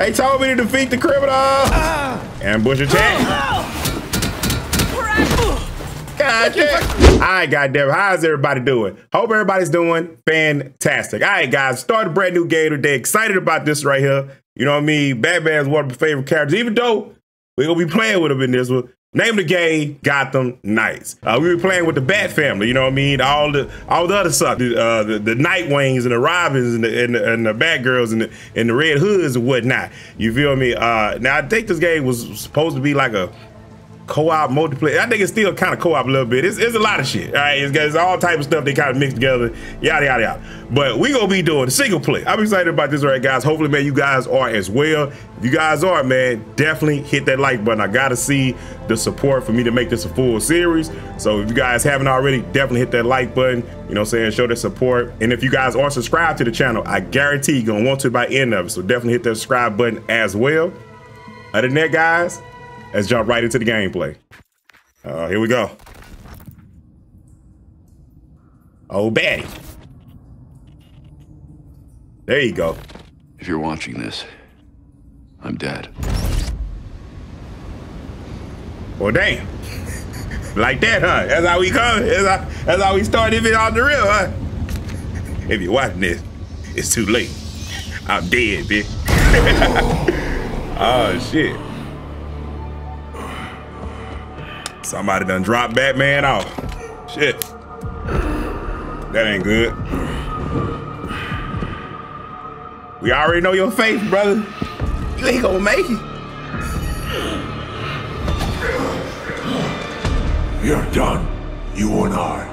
They told me to defeat the criminal. Ambush attack. God damn. All right, goddamn. How's everybody doing? Hope everybody's doing fantastic. All right, guys. Start a brand new game today. Excited about this right here. You know what I mean? Batman's one of my favorite characters, even though we're going to be playing with him in this one. Name the game, Gotham Knights. Uh, we were playing with the Bat family, you know what I mean? All the all the other stuff, the, uh, the, the Nightwings and the Robins and the, and the, and the Batgirls and the, and the Red Hoods and whatnot. You feel me? Uh, now, I think this game was supposed to be like a co-op multiplayer. I think it's still kind of co-op a little bit. It's, it's a lot of shit. All right, it's, it's all type of stuff they kind of mix together. Yada yada yada. But we gonna be doing single play. I'm excited about this, right, guys? Hopefully, man, you guys are as well. If you guys are, man, definitely hit that like button. I gotta see the support for me to make this a full series. So if you guys haven't already, definitely hit that like button. You know, what I'm saying show the support. And if you guys are subscribed to the channel, I guarantee you're gonna want to by end of it. So definitely hit that subscribe button as well. Other than that, guys, Let's jump right into the gameplay. Uh, here we go. Oh, Batty. There you go. If you're watching this, I'm dead. Well, damn. like that, huh? That's how we come. That's how, that's how we start it on the real, huh? If you're watching this, it's too late. I'm dead, bitch. oh, shit. Somebody done dropped Batman off. Shit. That ain't good. We already know your face, brother. You ain't gonna make it. You're done. You and I.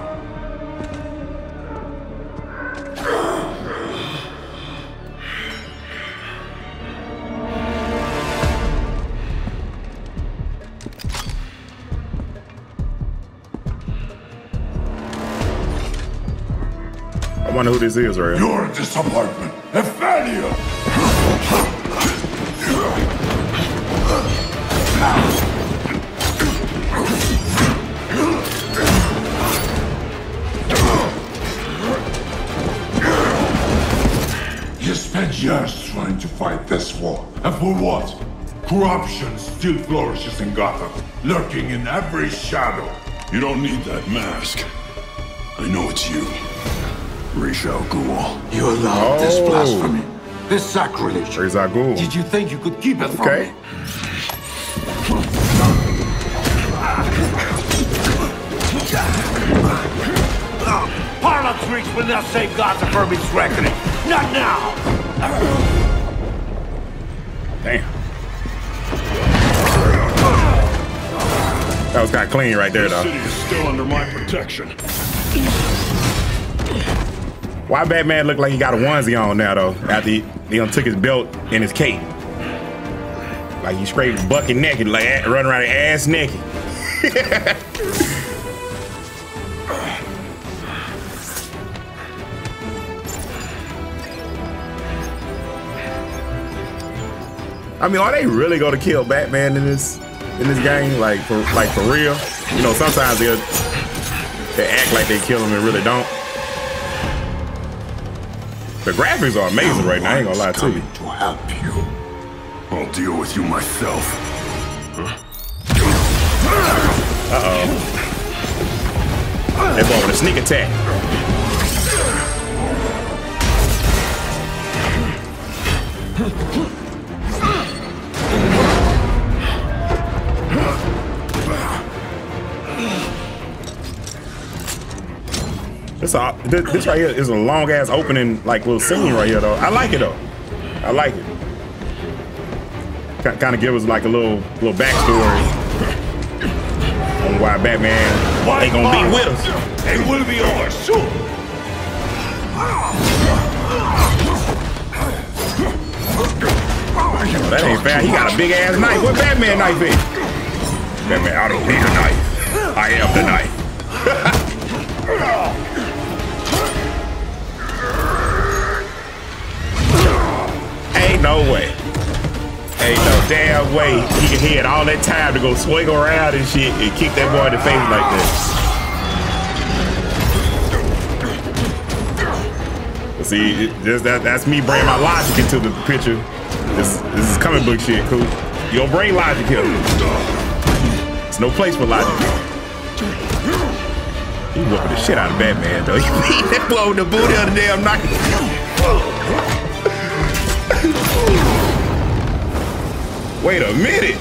wonder who this is right You're disappointment, a failure. You spent years trying to fight this war, and for what? Corruption still flourishes in Gotham, lurking in every shadow. You don't need that mask. I know it's you. Ra's al Ghul. You allowed oh. this blasphemy, this sacrilege. Ra's al Ghul. Did you think you could keep it from okay. me? Harlot's reach will not save Gotham from its reckoning. Not now! Damn. That was kind of clean right there, though. The city is still under my protection. Why Batman look like he got a onesie on now though? After he, he took his belt and his cape, like he straight bucket naked, like running around ass naked. I mean, are they really gonna kill Batman in this in this game? Like for like for real? You know, sometimes they they act like they kill him and really don't. The graphics are amazing right now. I ain't gonna lie to you. To help you. I'll deal with you myself. Uh oh. With a sneak attack. This, all, this right here is a long ass opening, like little scene right here though. I like it though. I like it. Kind of give us like a little little backstory on why Batman why ain't gonna be with us. They will be ours soon. Oh, that ain't fair. He got a big ass knife. What Batman knife is? Batman, I don't need a knife. I am the knife. no way. Ain't no damn way he, he had all that time to go swing around and shit and kick that boy in the face like that. See, just that, that's me bringing my logic into the picture. This this is comic book shit, cool. You don't bring logic here. There's no place for logic. He whooping the shit out of Batman, though. He that boy with the booty of the damn knife. Wait a minute.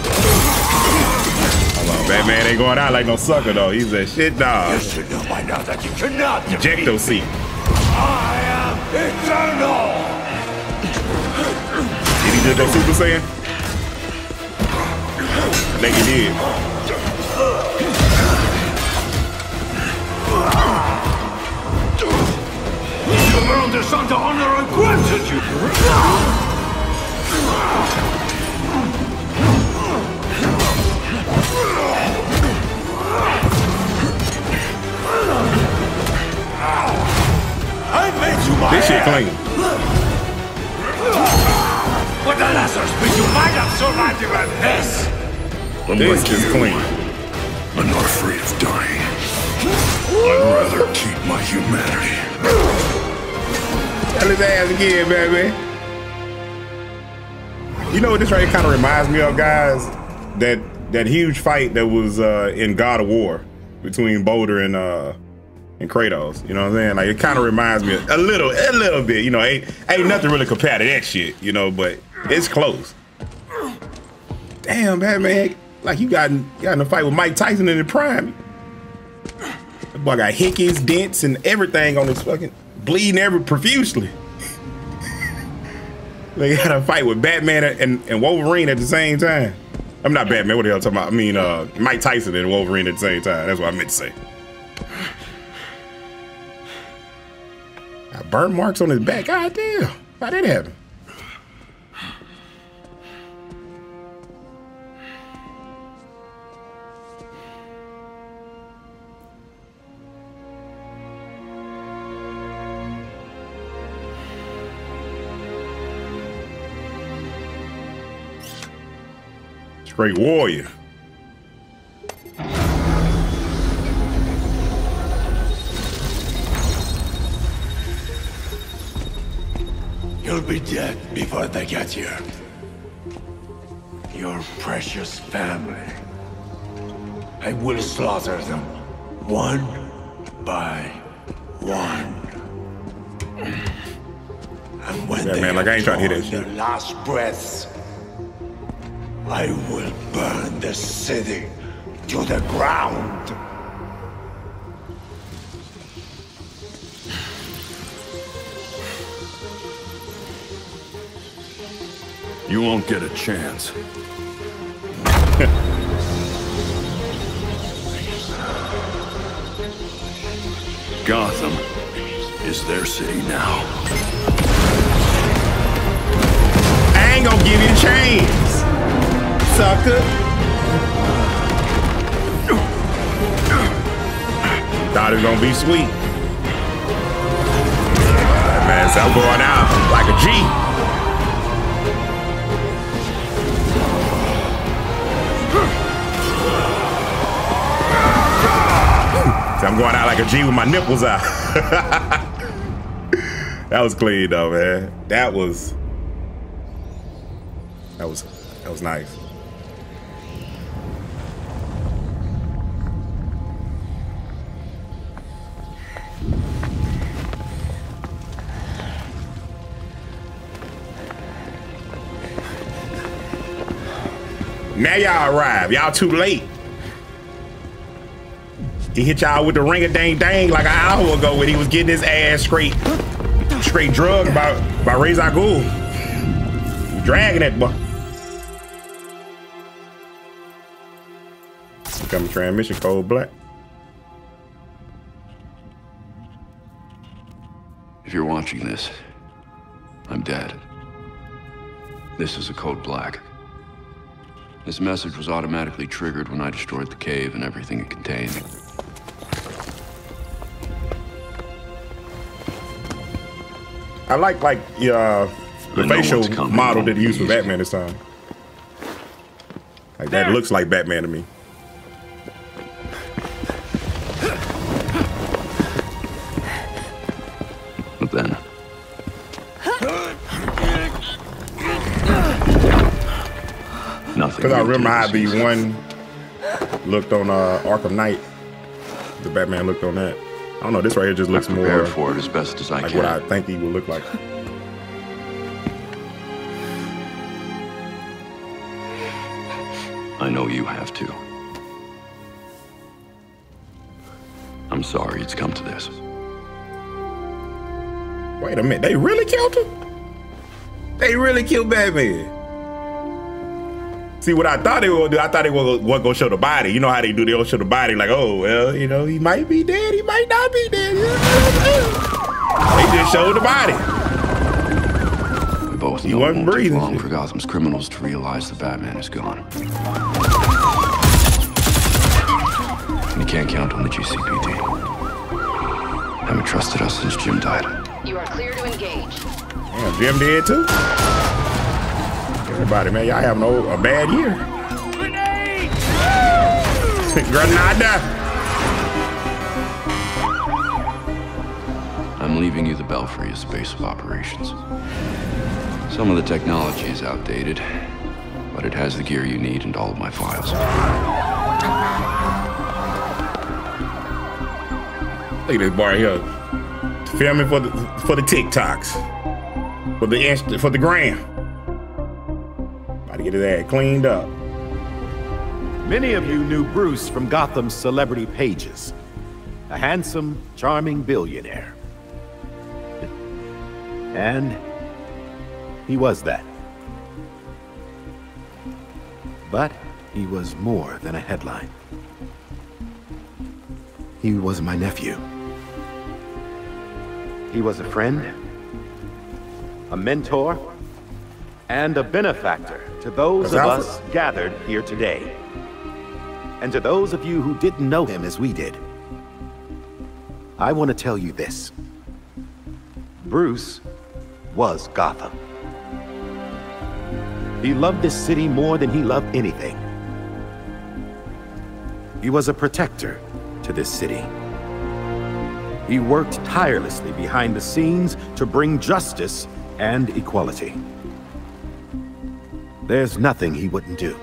Hold on, Batman ain't going out like no sucker, though. He's a shit dog. You should know by now that you cannot Ejecto seat. I am eternal! Did he just go Super Saiyan? I think he did. You burned this under honor and granted you! You my This shit clean. With the lesser speed, you might have survived even this! This is clean. I'm not afraid of dying. I'd rather keep my humanity. Tell his ass again, baby. You know what this right kind of reminds me of, guys? That that huge fight that was uh, in God of War between Baldur and uh, and Kratos. You know what I'm saying? Like it kind of reminds me a little, a little bit. You know, ain't ain't nothing really compared to that shit. You know, but it's close. Damn, Batman! Like you got in, got in a fight with Mike Tyson in the prime. That boy got hickeys, dents, and everything on his fucking bleeding every profusely. they got a fight with Batman and, and Wolverine at the same time. I'm not Batman. What the hell I'm talking about? I mean, uh, Mike Tyson and Wolverine at the same time. That's what I meant to say. Burn marks on his back. God damn. How did that happen? Straight warrior. You'll be dead before they get here. Your precious family. I will slaughter them, one by one. And when Yeah, they man, like, I ain't trying to hear that shit. their last breaths, I will burn the city to the ground. You won't get a chance. Gotham is their city now. I ain't gonna give you the chance, sucker. Thought it was gonna be sweet. Man, so I'm going out like a G. So I'm going out like a G with my nipples out. that was clean though, man. That was that was that was nice. Now y'all arrive. Y'all too late. He hit y'all with the ring a dang dang like an hour ago when he was getting his ass straight straight drugged by by al Ghul. Dragging that boy. Becoming transmission code black. If you're watching this, I'm dead. This is a code black. This message was automatically triggered when I destroyed the cave and everything it contained. I like like uh, the I facial model that he used for. Batman this time. Like that looks like Batman to me. But then, Because I remember how the one looked on uh, Arkham Knight. The Batman looked on that. I don't know. This right here just looks more prepared for it as best as I like can. what I think he would look like. I know you have to. I'm sorry it's come to this. Wait a minute. They really killed him? They really killed Batman. See what I thought they were gonna do? I thought they were gonna show the body. You know how they do? They don't show the body. Like, oh well, you know, he might be dead. He might not be dead. You know what I'm saying? They just showed the body. We both He know it wasn't won't take breathing. long for Gotham's criminals to realize the Batman is gone. And you can't count on the GCPD. Haven't trusted us since Jim died. You are clear to engage. Damn, Jim dead too. Everybody, man, y'all having a, a bad year. Grenada. I'm leaving you the Belfry as base of operations. Some of the technology is outdated, but it has the gear you need and all of my files. Look at this bar here. Filming for the for the TikToks. For the for the gram. To get cleaned up. Many of you knew Bruce from Gotham's celebrity pages. A handsome, charming billionaire. And he was that. But he was more than a headline. He was my nephew. He was a friend, a mentor, and a benefactor to those of Alfred. us gathered here today. And to those of you who didn't know him as we did, I want to tell you this. Bruce was Gotham. He loved this city more than he loved anything. He was a protector to this city. He worked tirelessly behind the scenes to bring justice and equality. There's nothing he wouldn't do.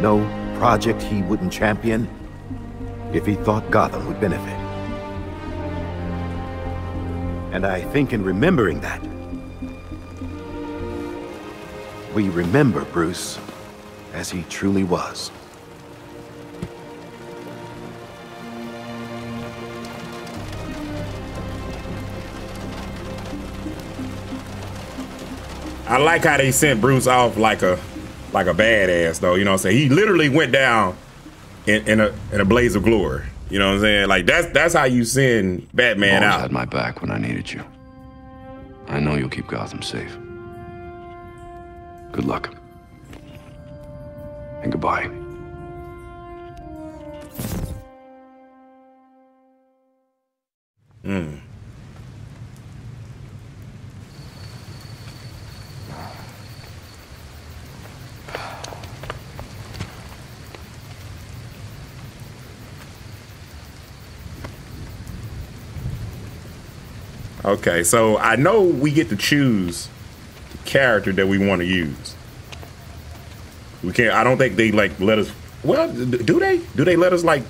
No project he wouldn't champion if he thought Gotham would benefit. And I think in remembering that, we remember Bruce as he truly was. I like how they sent Bruce off like a like a badass though. You know what I'm saying? He literally went down in, in a in a blaze of glory. You know what I'm saying? Like that's that's how you send Batman Always out. had my back when I needed you. I know you'll keep Gotham safe. Good luck. And goodbye. Okay, so I know we get to choose the character that we want to use. We can't. I don't think they like let us. Well, do they? Do they let us like,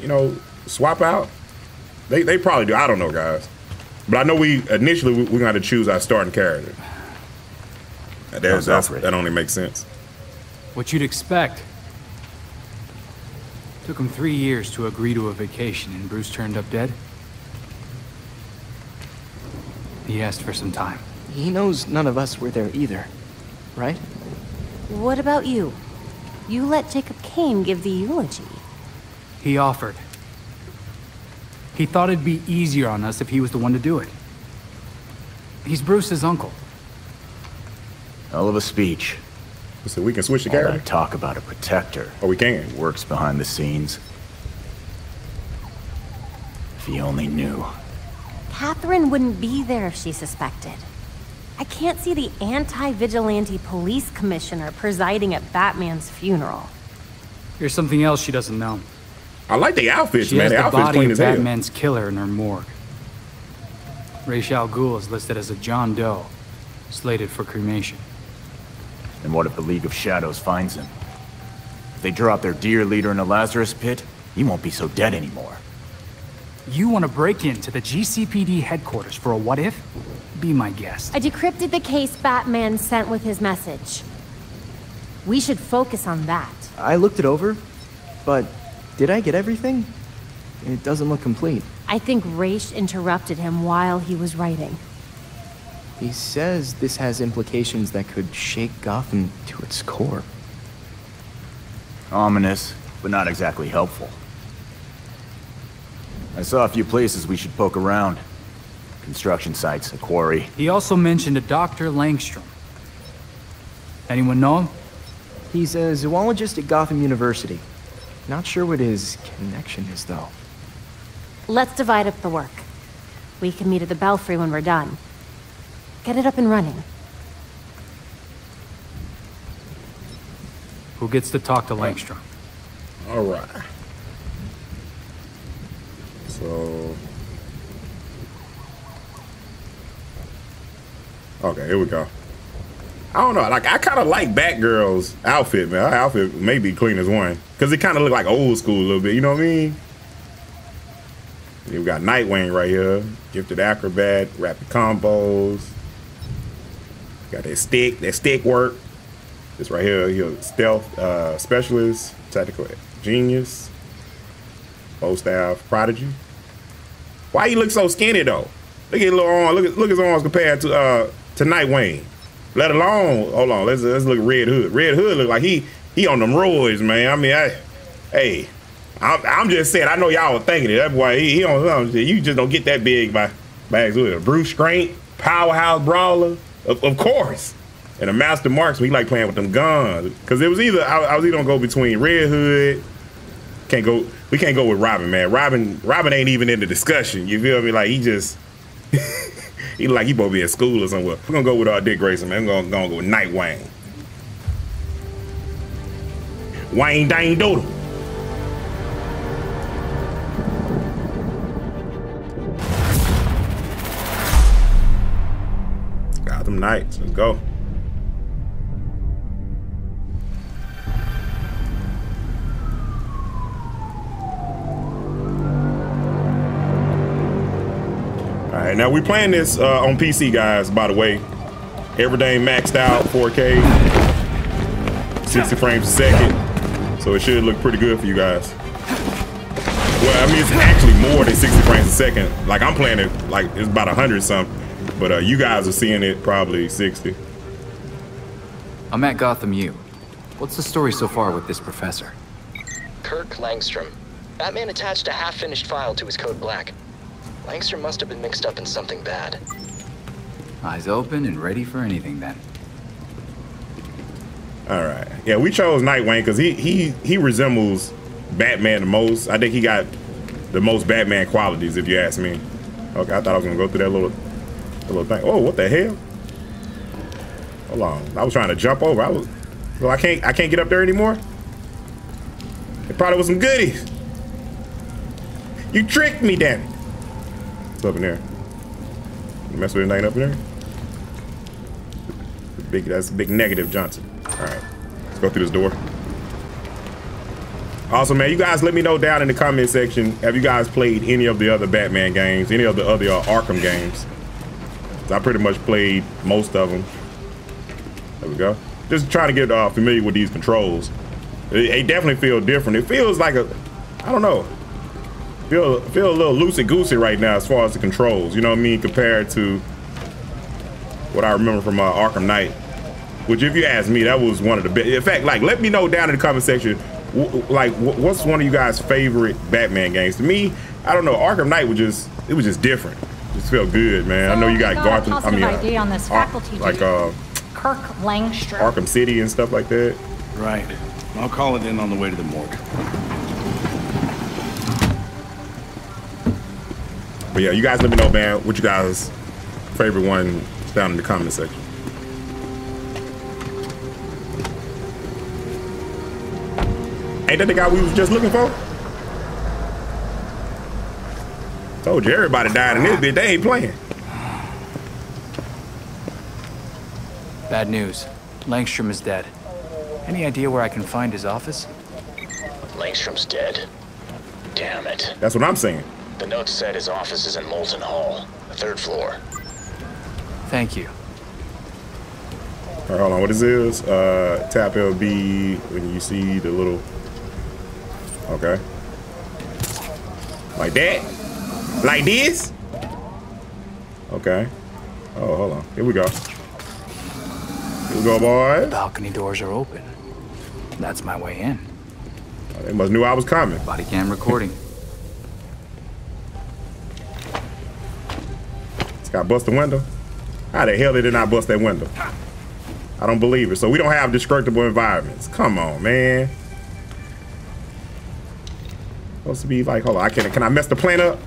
you know, swap out? They they probably do. I don't know, guys. But I know we initially we, we're going to choose our starting character. That, Sounds that's, Alfred. that only makes sense. What you'd expect. Took him three years to agree to a vacation, and Bruce turned up dead. He asked for some time. He knows none of us were there either, right? What about you? You let Jacob Kane give the eulogy. He offered. He thought it'd be easier on us if he was the one to do it. He's Bruce's uncle. Hell of a speech. So we can switch the All character. that talk about a protector. Oh, we can. Works behind the scenes. If he only knew. Catherine wouldn't be there if she suspected. I can't see the anti-vigilante police commissioner presiding at Batman's funeral. Here's something else she doesn't know. I like the outfits, She man. has The the outfits body clean of as hell. Batman's killer in her morgue. Ra's al Ghul is listed as a John Doe, slated for cremation. And what if the League of Shadows finds him? If they drop their dear leader in a Lazarus pit, he won't be so dead anymore. You want to break into the GCPD headquarters for a what if? Be my guest. I decrypted the case Batman sent with his message. We should focus on that. I looked it over, but did I get everything? It doesn't look complete. I think Ra's interrupted him while he was writing. He says this has implications that could shake Gotham to its core. Ominous, but not exactly helpful. I saw a few places we should poke around. Construction sites, a quarry. He also mentioned a Dr. Langstrom. Anyone know him? He's a zoologist at Gotham University. Not sure what his connection is, though. Let's divide up the work. We can meet at the Belfry when we're done. Get it up and running. Who gets to talk to Langstrom? All right. So. Okay, here we go. I don't know. Like, I kind of like Batgirl's outfit, man. Her outfit may be clean as one. Because it kind of look like old school a little bit. You know what I mean? We got Nightwing right here. Gifted Acrobat, Rapid Combos. Got that stick, that stick work. This right here, he's stealth uh, specialist, tactical genius, bow staff prodigy. Why he look so skinny though? Look at his little arm. Look at look at his arms compared to uh to Wayne. Let alone, hold on, let's let's look at Red Hood. Red Hood look like he he on them roids, man. I mean, I, hey, I'm, I'm just saying. I know y'all were thinking it. That boy, he, he on You just don't get that big by by with Bruce Scrank, powerhouse brawler, of, of course. And a master marksman, he like playing with them guns. Cause it was either I, I was either gonna go between Red Hood. Can't go. We can't go with Robin, man. Robin, Robin ain't even in the discussion. You feel me? Like he just. he like he supposed to be at school or somewhere. We're gonna go with our Dick Grayson, man. We're gonna, gonna go with Nightwing. Wayne Wayne Dang Doodle. Gotham Knights. Let's go. Right, now we're playing this uh, on PC, guys. By the way, everything maxed out, 4K, 60 frames a second, so it should look pretty good for you guys. Well, I mean, it's actually more than 60 frames a second. Like I'm playing it like it's about 100 something, but uh, you guys are seeing it probably 60. I'm at Gotham U. What's the story so far with this professor? Kirk Langstrom. Batman attached a half-finished file to his code black. Langstrom must have been mixed up in something bad. Eyes open and ready for anything then. All right. Yeah, we chose Nightwing because he he he resembles Batman the most. I think he got the most Batman qualities, if you ask me. Okay, I thought I was gonna go through that little that little thing. Oh, what the hell? Hold on. I was trying to jump over. I was well, I can't I can't get up there anymore. It probably was some goodies. You tricked me, damn it. What's up in there? You mess with anything up in there? Big that's big negative Johnson. Alright. Let's go through this door. Also, man, you guys let me know down in the comment section. Have you guys played any of the other Batman games? Any of the other uh, Arkham games? I pretty much played most of them. There we go. Just trying to get uh, familiar with these controls. They, they definitely feel different. It feels like a, I don't know, feel feel a little loosey goosey right now as far as the controls. You know what I mean, compared to what I remember from uh, Arkham Knight. Which, if you ask me, that was one of the best. In fact, like, let me know down in the comment section, like, what's one of you guys' favorite Batman games? To me, I don't know. Arkham Knight was just, it was just different. It just felt good, man. So I know you got, got Gotham. A I mean, uh, idea on this faculty like uh, Kirk Langstrom. Arkham City and stuff like that. Right. I'll call it in on the way to the morgue. But yeah, you guys let me know, man, what you guys' favorite one down in the comment section. Ain't that the guy we was just looking for? Told you everybody died in this bit. They ain't playing. Bad news. Langstrom is dead. Any idea where I can find his office? Langstrom's dead. Damn it. That's what I'm saying. The note said his office is in Molten Hall, the third floor. Thank you. All right, hold on. What is this? Uh, tap LB when you see the little. Okay. Like that? Like this? Okay. Oh, hold on. Here we go. Here we go, boys. Balcony doors are open. That's my way in. Oh, they must knew I was coming. Body cam recording. This guy bust the window. How the hell did it not bust that window? I don't believe it. So we don't have destructible environments. Come on, man. Supposed to be like, hold on, I can can I mess the plant up?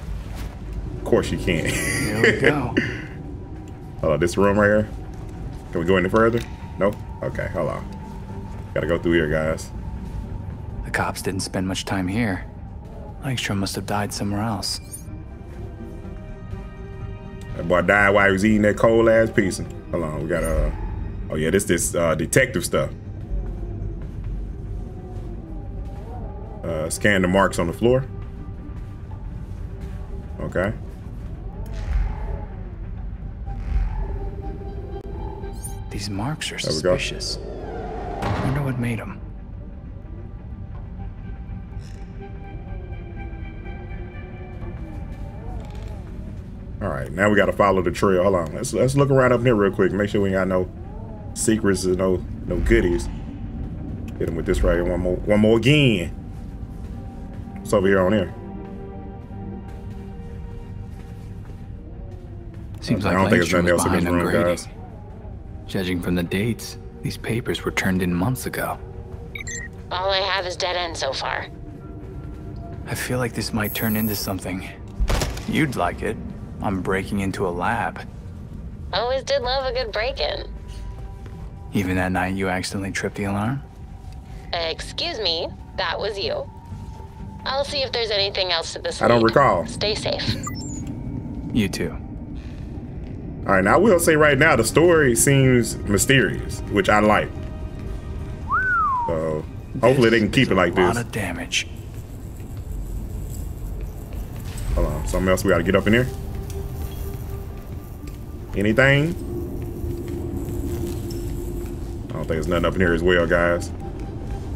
Of course you can. Here we go. hold on, this room right here. Can we go any further? Nope. Okay, hold on. Gotta go through here, guys. The cops didn't spend much time here. Langstrom must have died somewhere else. That boy died while he was eating that cold ass pizza. Hold on, we got uh oh yeah, this this uh detective stuff. Uh scan the marks on the floor. Okay. These marks are There we go. suspicious. I wonder what made them. All right, now we got to follow the trail. Hold on, let's let's look around up here real quick. Make sure we ain't got no secrets and no no goodies. Hit him with this right here. One more, one more again. What's over here on here? Seems like I like don't think there's Langstrom nothing was else in this behind room, ungrading. guys. Judging from the dates, these papers were turned in months ago. All I have is dead end so far. I feel like this might turn into something. You'd like it. I'm breaking into a lab. Always did love a good break-in. Even that night you accidentally tripped the alarm? Excuse me, that was you. I'll see if there's anything else to this. I don't recall. Stay safe. You too. All right, now I will say right now the story seems mysterious, which I like. So hopefully they can keep it like this. A lot of damage. Hold on, something else we got to get up in here. Anything? I don't think there's nothing up in here as well, guys.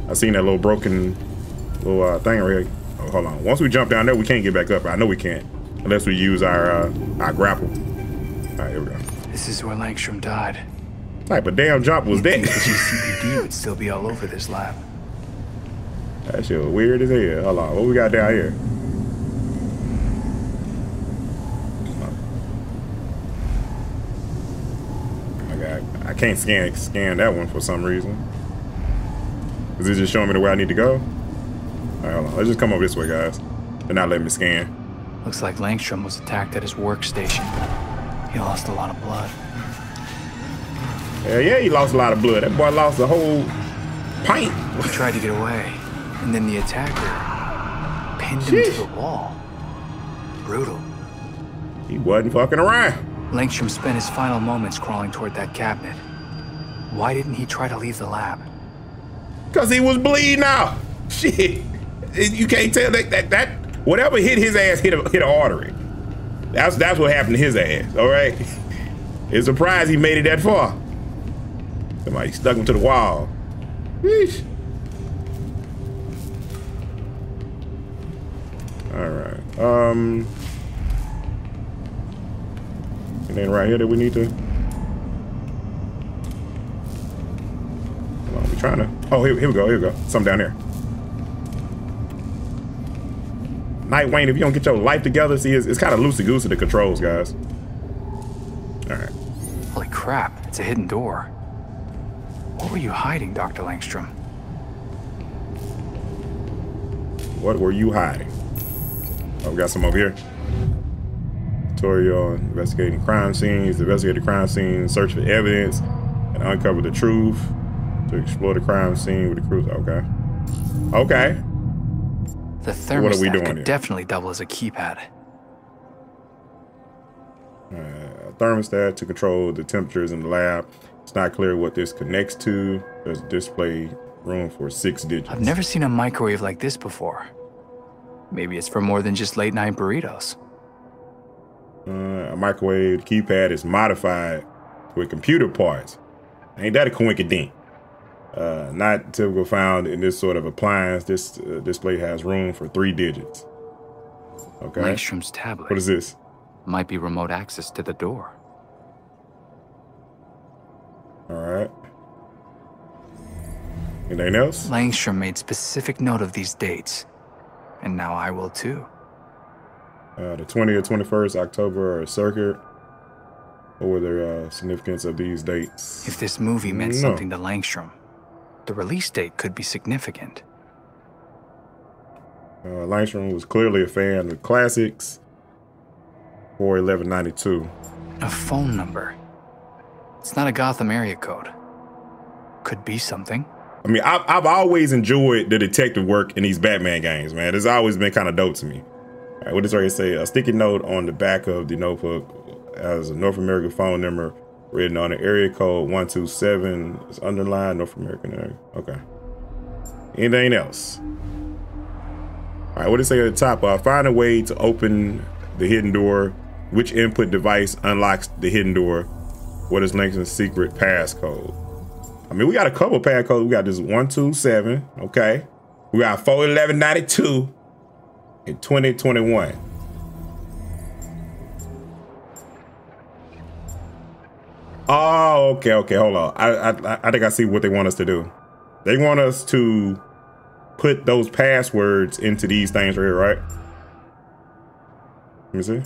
I seen that little broken little uh, thing right here. Oh, hold on. Once we jump down there, we can't get back up. I know we can't, unless we use our uh, our grapple. All right, here we go. This is where Langstrom died. Type of damn jump was that? The GCPD would still be all over this lab. That shit was weird as hell. Hold on, what we got down here? I got. I can't scan scan that one for some reason. Is it just showing me the way I need to go? All right, hold on. Let's just come over this way, guys. They're not letting me scan. Looks like Langstrom was attacked at his workstation. He lost a lot of blood. Yeah, yeah, he lost a lot of blood. That boy lost a whole pint. He tried to get away, and then the attacker pinned him to the wall. Brutal. He wasn't fucking around. Langstrom spent his final moments crawling toward that cabinet. Why didn't he try to leave the lab? Cause he was bleeding out. Shit, you can't tell that that, that whatever hit his ass hit a, hit an artery. That's that's what happened to his ass. All right. It's a surprise he made it that far. Somebody stuck him to the wall. Yeesh. All right. Um. And then right here that we need to? Hold on, we trying to. Oh, here, here we go. Here we go. Something down there. Night Wayne, if you don't get your life together, see, it's, it's kind of loosey goosey the controls, guys. All right. Holy crap, it's a hidden door. What were you hiding, Dr. Langstrom? What were you hiding? Oh, we got some over here. Tutorial investigating crime scenes, investigate the crime scene, search for evidence, and uncover the truth. To explore the crime scene with the crew. Okay. Okay. The So what are we thermostat doing could here? definitely double as a keypad. Uh, thermostat to control the temperatures in the lab. It's not clear what this connects to. There's display room for six digits. I've never seen a microwave like this before. Maybe it's for more than just late night burritos. Uh, a microwave keypad is modified with computer parts. Ain't that a coincidence? Uh, not typical found in this sort of appliance. This uh, display has room for three digits. Okay. Langstrom's tablet. What is this? Might be remote access to the door. All right. Anything else? Langstrom made specific note of these dates. And now I will too. Uh, the 20th, 21st October circuit. What were the uh, significance of these dates? If this movie meant No. something to Langstrom, the release date could be significant. Uh, Langstrom was clearly a fan of classics. For 1192. A phone number. It's not a Gotham area code. Could be something. I mean, I've, I've always enjoyed the detective work in these Batman games, man. It's always been kind of dope to me. All right, what does it say? A sticky note on the back of the notebook as a North American phone number written on the area code 127. It's underlined North American area. Okay. Anything else? All right, what does it say at the top? Uh, find a way to open the hidden door. Which input device unlocks the hidden door? What is Lincoln's secret passcode? I mean, we got a couple passcodes. We got this 127, okay? We got 41192 in 2021. Oh, okay, okay, hold on. I, I I think I see what they want us to do. They want us to put those passwords into these things right here, right? Let me see.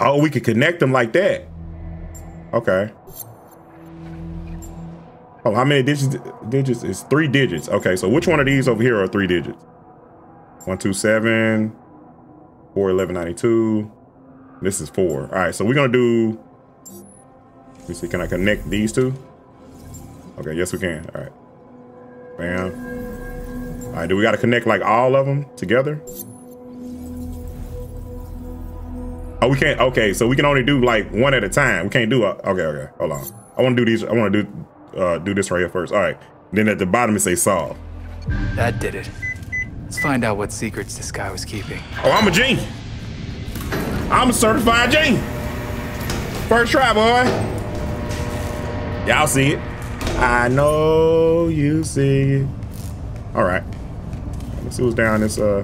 Oh, we could connect them like that. Okay. Oh, how many digits? Digits is three digits. Okay, so which one of these over here are three digits? One two seven, four eleven ninety two. This is four. All right, so we're gonna do. Let me see. Can I connect these two? Okay, yes we can. All right. Bam. All right. Do we got to connect like all of them together? Oh, we can't. Okay, so we can only do like one at a time. We can't do. A, okay, okay. Hold on. I want to do these. I want to do uh, do this right here first. All right. Then at the bottom it say solve. That did it. Let's find out what secrets this guy was keeping. Oh, I'm a genius. I'm a certified genius. First try, boy. Y'all see it. I know you see it. All right. Let's see what's down this uh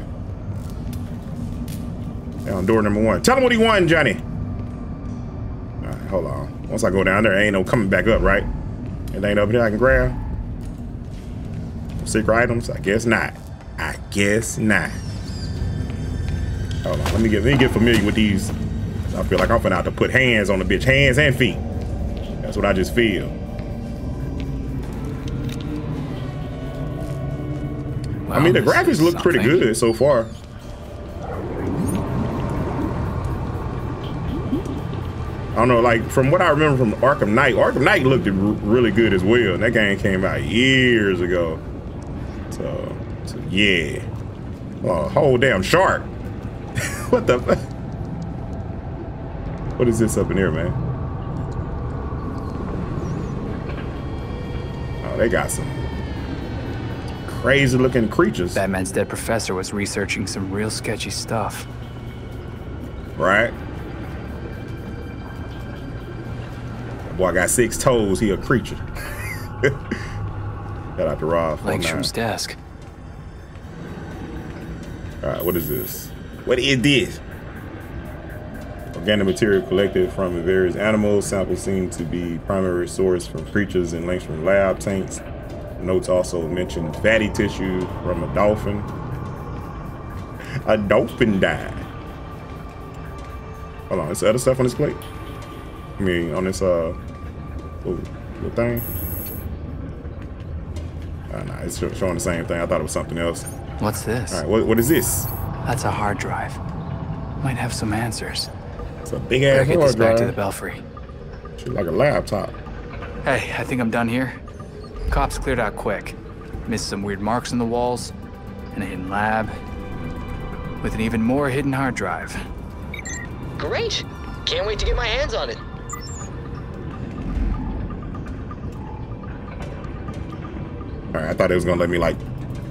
down door number one. Tell him what he won, Johnny. All right, hold on. Once I go down there, ain't no coming back up, right? It ain't up here I can grab. Secret items? I guess not. I guess not. Hold on, let me get let me get familiar with these. I feel like I'm finna have to put hands on the bitch, hands and feet. That's what I just feel. I mean, the graphics look pretty good so far. I don't know, like from what I remember from Arkham Knight, Arkham Knight looked really good as well. And that game came out years ago. So yeah. Oh, whole damn shark. what the fuck? What is this up in here, man? Oh, they got some crazy looking creatures. Batman's dead professor was researching some real sketchy stuff. Right? Boy, got six toes. He a creature. Shout out to Rob. Langstrom's desk. All right, what is this? What is this? Organic material collected from various animals. Samples seem to be primary source from creatures in Langstrom lab tanks. Notes also mention fatty tissue from a dolphin. A dolphin died. Hold on, is there other stuff on this plate? I mean, on this uh little, little thing. Uh, nah, it's showing the same thing. I thought it was something else. What's this? All right, what, what is this? That's a hard drive. Might have some answers. It's a big Better ass get this hard back to the belfry. Shit like a laptop. Hey, I think I'm done here. Cops cleared out quick. Missed some weird marks on the walls, and a hidden lab, with an even more hidden hard drive. Great. Can't wait to get my hands on it. All right, I thought it was gonna let me like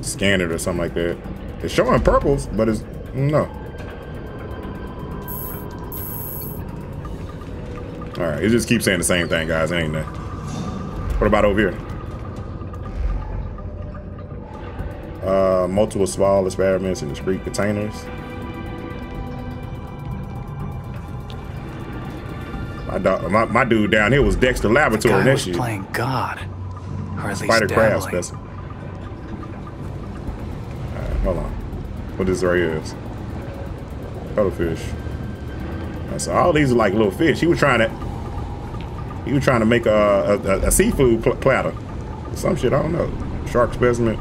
scan it or something like that. It's showing purples, but it's no. All right, it just keeps saying the same thing, guys. It ain't that. What about over here? Uh, multiple small experiments in discrete containers. My, dog, my, my dude down here was Dexter Laboratory. Guy and was playing God, or at least Spider crab dabbling. specimen. Alright, hold on. What this right here is? Cuttlefish. So all these are like little fish. He was trying to. He was trying to make a, a, a seafood pl- platter. Some shit I don't know. Shark specimen.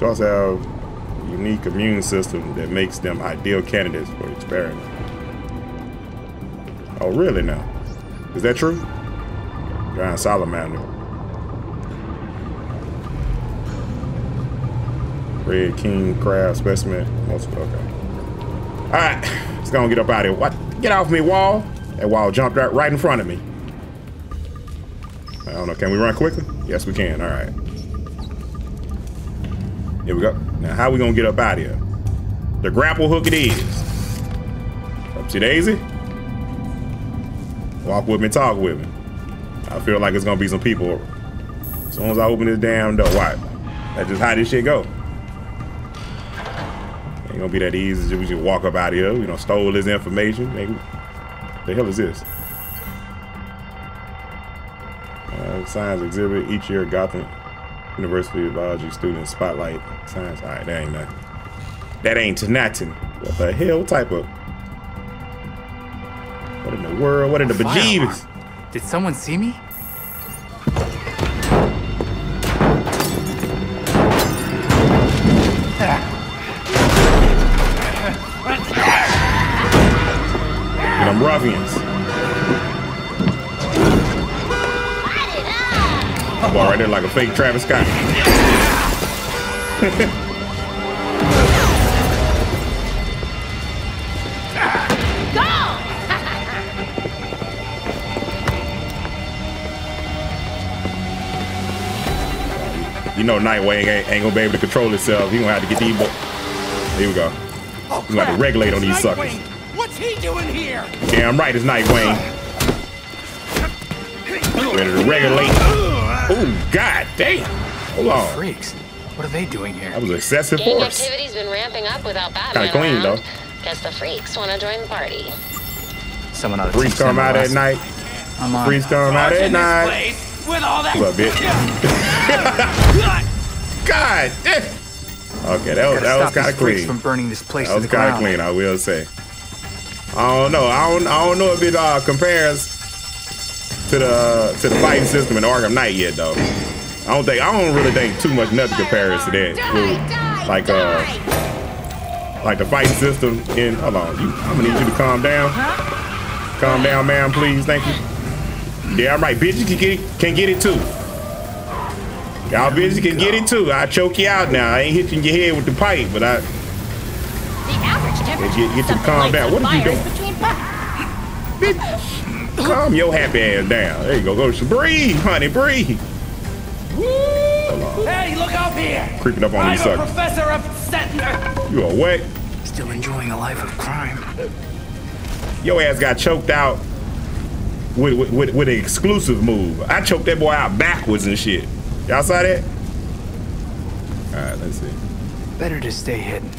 Also have unique immune system that makes them ideal candidates for experiment. Oh really now? Is that true? Giant salamander. Red King crab specimen. Okay. All right, it's gonna get up out of here. What? Get off me, wall! That wall jumped right, right in front of me. I don't know. Can we run quickly? Yes, we can. All right. Here we go. Now, how we gonna get up out of here? The grapple hook it is. Upsy daisy. Walk with me, talk with me. I feel like it's gonna be some people. As soon as I open this damn door, why? That's just how this shit go. Ain't gonna be that easy. Just we just walk up out of here. You know, stole his information. Maybe. The hell is this? Uh, science exhibit each year. Gotham University of Biology students spotlight science. All right, that ain't nothing. That ain't nothing. What the hell? What type of? What in the world? What in the bejeebus? Did someone see me? Like a fake Travis Scott. You know Nightwing ain't, ain't gonna be able to control himself. He gonna have to get these bo- Here we go. He's gonna have to regulate on these suckers. What's he doing here? Damn right, it's Nightwing. Ready to regulate. Oh, god damn. Hold on. Freaks. What are they doing here? That was excessive Gang force. activity's been ramping up without Batman Kinda clean, around. though. Guess the freaks want to join the party. Someone ought to Freaks teach them come out at night. I'm on Freaks it. come out at night. Place with all that. What's up, bitch? God damn. Okay, that was, that was stop kind of clean. from burning this place That was kind of clean, I will say. I don't know. I don't. I don't know if it uh, compares to the to the fighting system in Arkham Knight yet, though. I don't think. I don't really think too much nothing compares to that. With, like uh, like the fighting system in. Hold on, you, I'm gonna need you to calm down. Calm down, ma'am, please. Thank you. Yeah, I'm right. Bitches can get can get it too. Y'all bitches can get it too. I choke you out now. I ain't hitting your head with the pipe, but I The average temperature get, get you to calm down. What are you doing? between Calm your happy ass down. There you go. Go breathe, honey, breathe. Hold. Hey, look up here! Creeping up on I'm these suckers. professor of Sentinel. You are what? Still enjoying a life of crime. Your ass got choked out with with, with, with an exclusive move. I choked that boy out backwards and shit. Y'all saw that? All right, let's see. Better to stay hidden.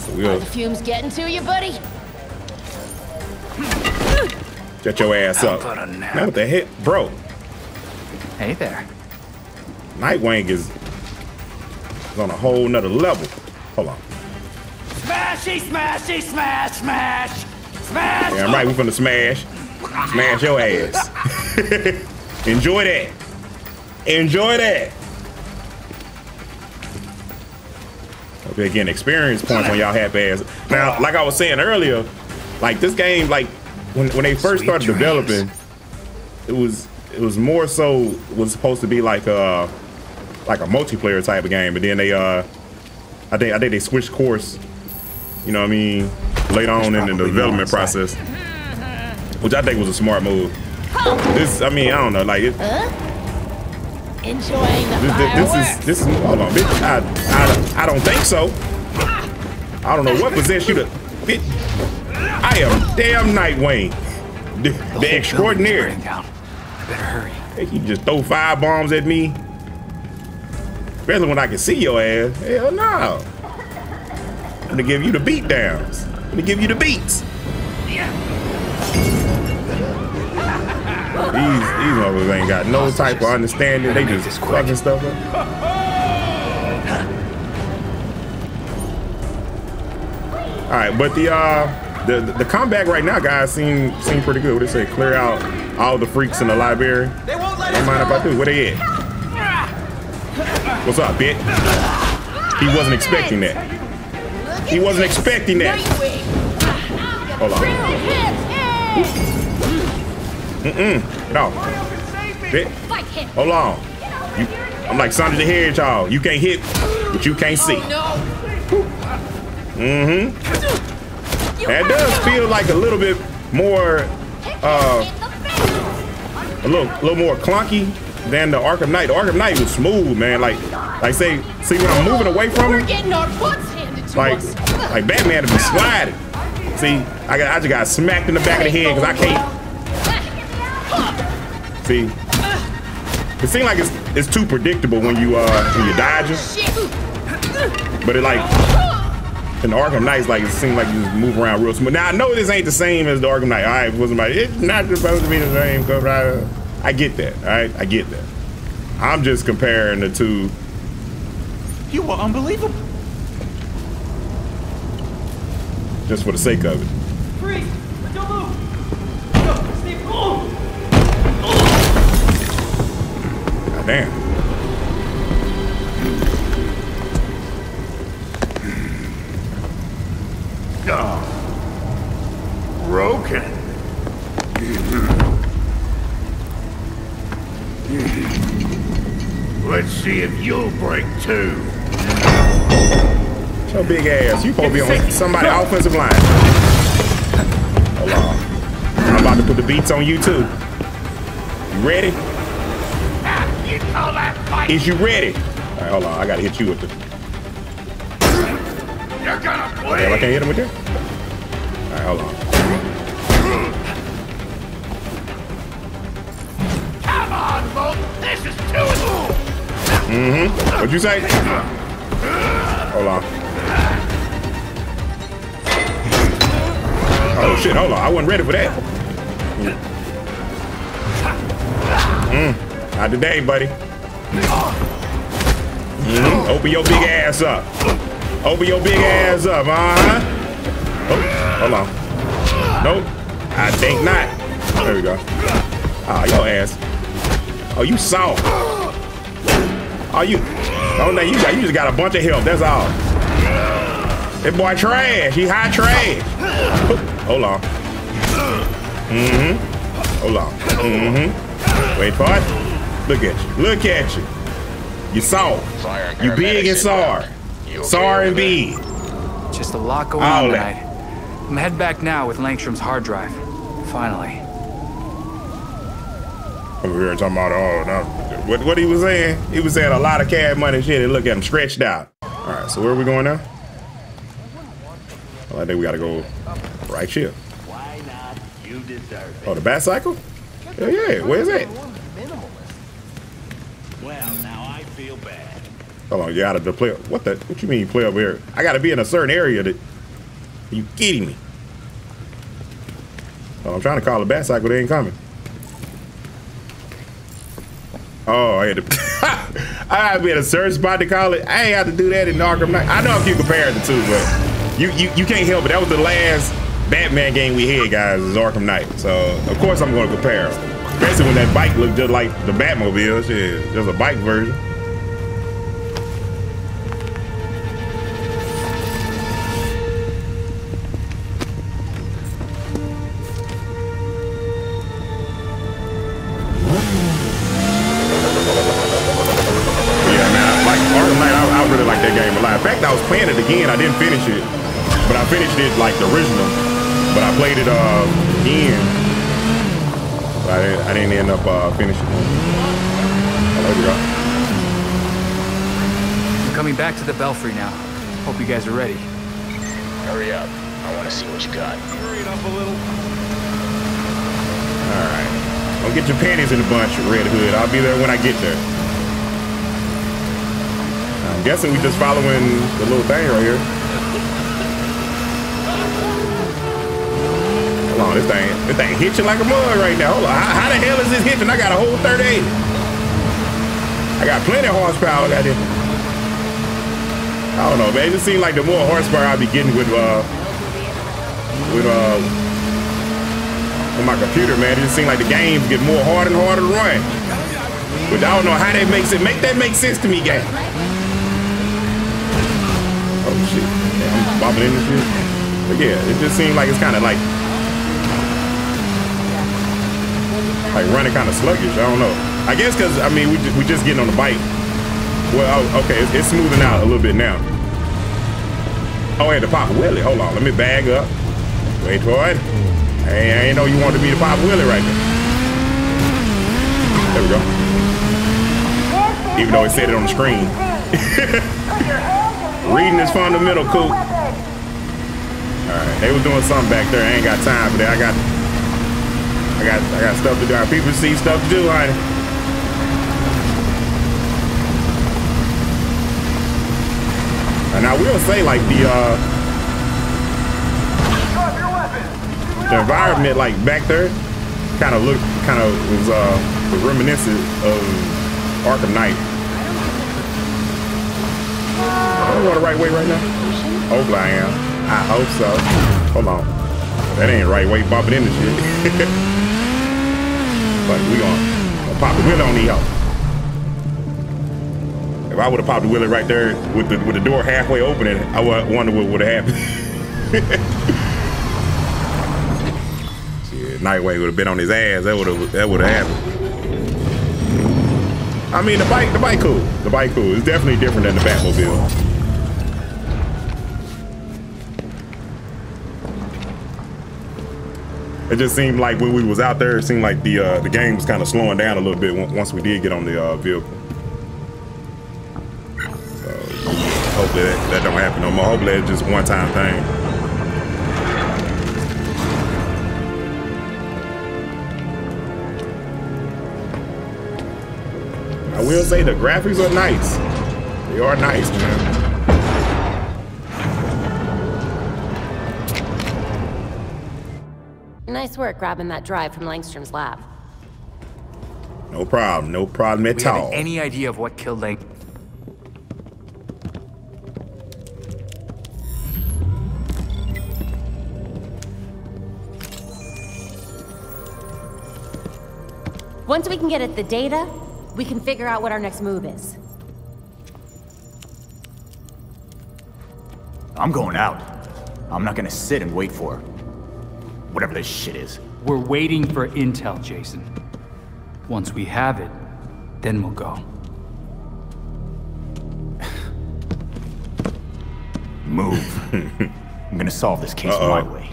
So we'll The fumes getting to you, buddy? Shut your ass up. a nap? Man, what the heck, bro? Hey there. Nightwing is, is on a whole nother level. Hold on. Smashy, smashy, smash, smash! Smash! Yeah, I'm right. We finna smash. Smash your ass. Enjoy that. Enjoy that. Okay, again, experience points on y'all happy ass. Now, like I was saying earlier, like this game, like when when they first Sweet started dreams. developing, it was it was more so was supposed to be like a like a multiplayer type of game, but then they uh I think I think they switched course. You know what I mean? later on in the development process, which I think was a smart move. This, I mean, I don't know, like it, Enjoying the this, this, this is this is hold on, bitch. I, I I don't think so. I don't know what possessed you to. Bitch, I am damn Nightwing, the, the extraordinary. Down. I better hurry. Hey, you just throw five bombs at me, especially when I can see your ass. Hell no. I'm gonna give you the beat downs. I'm gonna give you the beats. Yeah. These these motherfuckers ain't got no type of understanding. They just fucking stuff up. All right, but the uh the the combat right now, guys, seem seem pretty good. What did they say? Clear out all the freaks in the library. They won't let Don't mind if I do. Where they at? What's up, bitch? He wasn't expecting that. He wasn't expecting that. Hold on. Mm-mm. Off. Bitch. Hold on. You, I'm like Sonic the Hedgehog. You can't hit, but you can't see. Mm-hmm. That does feel like a little bit more, uh, a little, a little more clunky than the Arkham Knight. The Arkham Knight was smooth, man. Like, like say, see when I'm moving away from him, getting our butts handed to like, like Batman to be sliding. See, I got, I just got smacked in the back of the head because I can't. See, it seems like it's it's too predictable when you uh when you're dodging, but it like in the Arkham Knights like it seems like you just move around real smooth. Now I know this ain't the same as the Arkham Knight. All right, it wasn't my, it's not supposed to be the same. 'cause I, I get that. All right, I get that. I'm just comparing the two. You were unbelievable. Just for the sake of it. Freeze! Don't move! Go, Steve, move! God damn. Broken. Let's see if you'll break too. Your big ass. You supposed to be on somebody offensive line. Hold on. I'm about to put the beats on you too. You ready? You call that fight? Is you ready? All right, hold on. I gotta hit you with the. You're gonna Damn, I can't hit him with that. All right, hold on. Come on, Bolt. This is too. Mm-hmm. What'd you say? Hold on. Oh shit! Hold on. I wasn't ready for that. Mm. Not today, buddy. Mhm. Open your big ass up. Open your big ass up, uh-huh. Oh, hold on. Nope. I think not. There we go. Ah, your ass. Oh, you soft. Oh, you. Oh, no, you got. You just got a bunch of help. That's all. That boy trash. He high trash. Hold on. Mm-hmm. Hold on. Mm-hmm. Wait for it. Look at you. Look at you. You soft. You big and sour. Sour and big. Just a lot going All on that. tonight. I'm head back now with Langstrom's hard drive. Finally. Over here talking about oh no. What what he was saying? He was saying a lot of cash money shit and look at him stretched out. Alright, so where are we going now? Well, I think we gotta go right here. Why not? You deserve Oh, the bat cycle? Yeah, yeah. Where's that? Well, Hold on, you gotta play. What the? What you mean play over here? I gotta be in a certain area that. Are you kidding me? Oh, I'm trying to call a bat cycle. They ain't coming. Oh, I had to. I had to be in a certain spot to call it. I ain't have to do that in Arkham Knight. I know if you compare the two, but you you, you can't help it. That was the last Batman game we had, guys. Is Arkham Knight. So of course I'm going to compare. especially when that bike looked just like the Batmobile. Shit, just a bike version. Uh, finishing it. Oh, there we go. I'm coming back to the Belfry now. Hope you guys are ready. Hurry up. I want to see what you got. Hurry it up a little. All right. Don't get your panties in a bunch, Red Hood. I'll be there when I get there. I'm guessing we just following the little thing right here. Hold on, this thing, this thing hitching like a mug right now. Hold on, how, how the hell is this hitching? I got a whole 38. I got plenty of horsepower. Got it. I don't know, man. It just seems like the more horsepower I be getting with uh with uh with my computer, man, it just seems like the games get more hard and harder to run. But I don't know how that makes it make that make sense to me, game. Oh shit. Yeah, I'm bobbing in this shit. But yeah, it just seems like it's kinda like like running kind of sluggish. I don't know. I guess because I mean we just, we just getting on the bike. Well, oh, okay, it's, it's, smoothing out a little bit now. Oh, I had to pop Willie. Hold on, let me bag up. Wait for it. Hey, I ain't know you wanted to be the pop Willie right there. There we go. Even though it said it on the screen. Reading is fundamental, cool. All right, they was doing something back there. I ain't got time for that. I got, I got, I got stuff to do. People see stuff to do, honey. And I will say, like the uh, the environment, like back there, kind of looked, kind of was uh, reminiscent of Arkham Knight. Am I going the right way right now? Hopefully I am. I hope so. Hold on. That ain't right way, bumping into shit. but we gonna, pop the wheel on the out. If I would have popped the wheelie right there with the with the door halfway opening, I would wonder what would have happened. Shit, Nightwing would have been on his ass. That would have that would have happened. I mean, the bike the bike cool. The bike cool. It's definitely different than the Batmobile. It just seemed like when we was out there, it seemed like the uh, the game was kind of slowing down a little bit once we did get on the uh, vehicle. hopefully that, that don't happen no more. Hopefully it's just one time thing. I will say the graphics are nice. They are nice, man. Nice work grabbing that drive from Langstrom's lab. No problem. No problem at we all. any idea of what killed Lang? Once we can get at the data, we can figure out what our next move is. I'm going out. I'm not gonna sit and wait for whatever this shit is. We're waiting for intel, Jason. Once we have it, then we'll go. Move. I'm gonna solve this case Uh -oh. my way.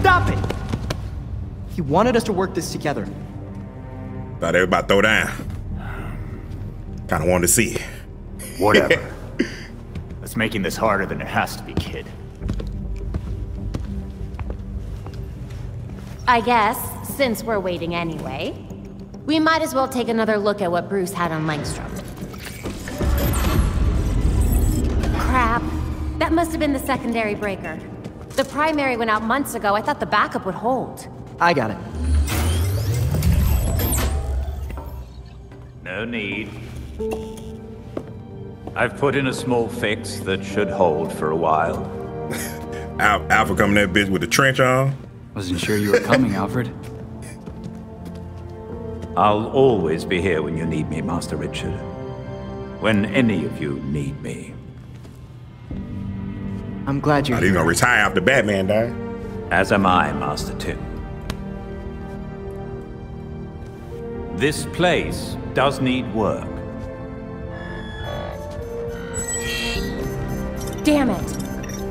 Stop it! He wanted us to work this together. Thought everybody throw down. Kind of wanted to see. Whatever. That's making this harder than it has to be, kid. I guess, since we're waiting anyway, we might as well take another look at what Bruce had on Langstrom. Crap. That must have been the secondary breaker. The primary went out months ago. I thought the backup would hold. I got it. No need. I've put in a small fix that should hold for a while. Al Alpha coming that bitch with the trench on. Wasn't sure you were coming, Alfred. I'll always be here when you need me, Master Richard. When any of you need me. I'm glad you're Are you gonna retire after Batman died? As am I, Master Tim. This place does need work.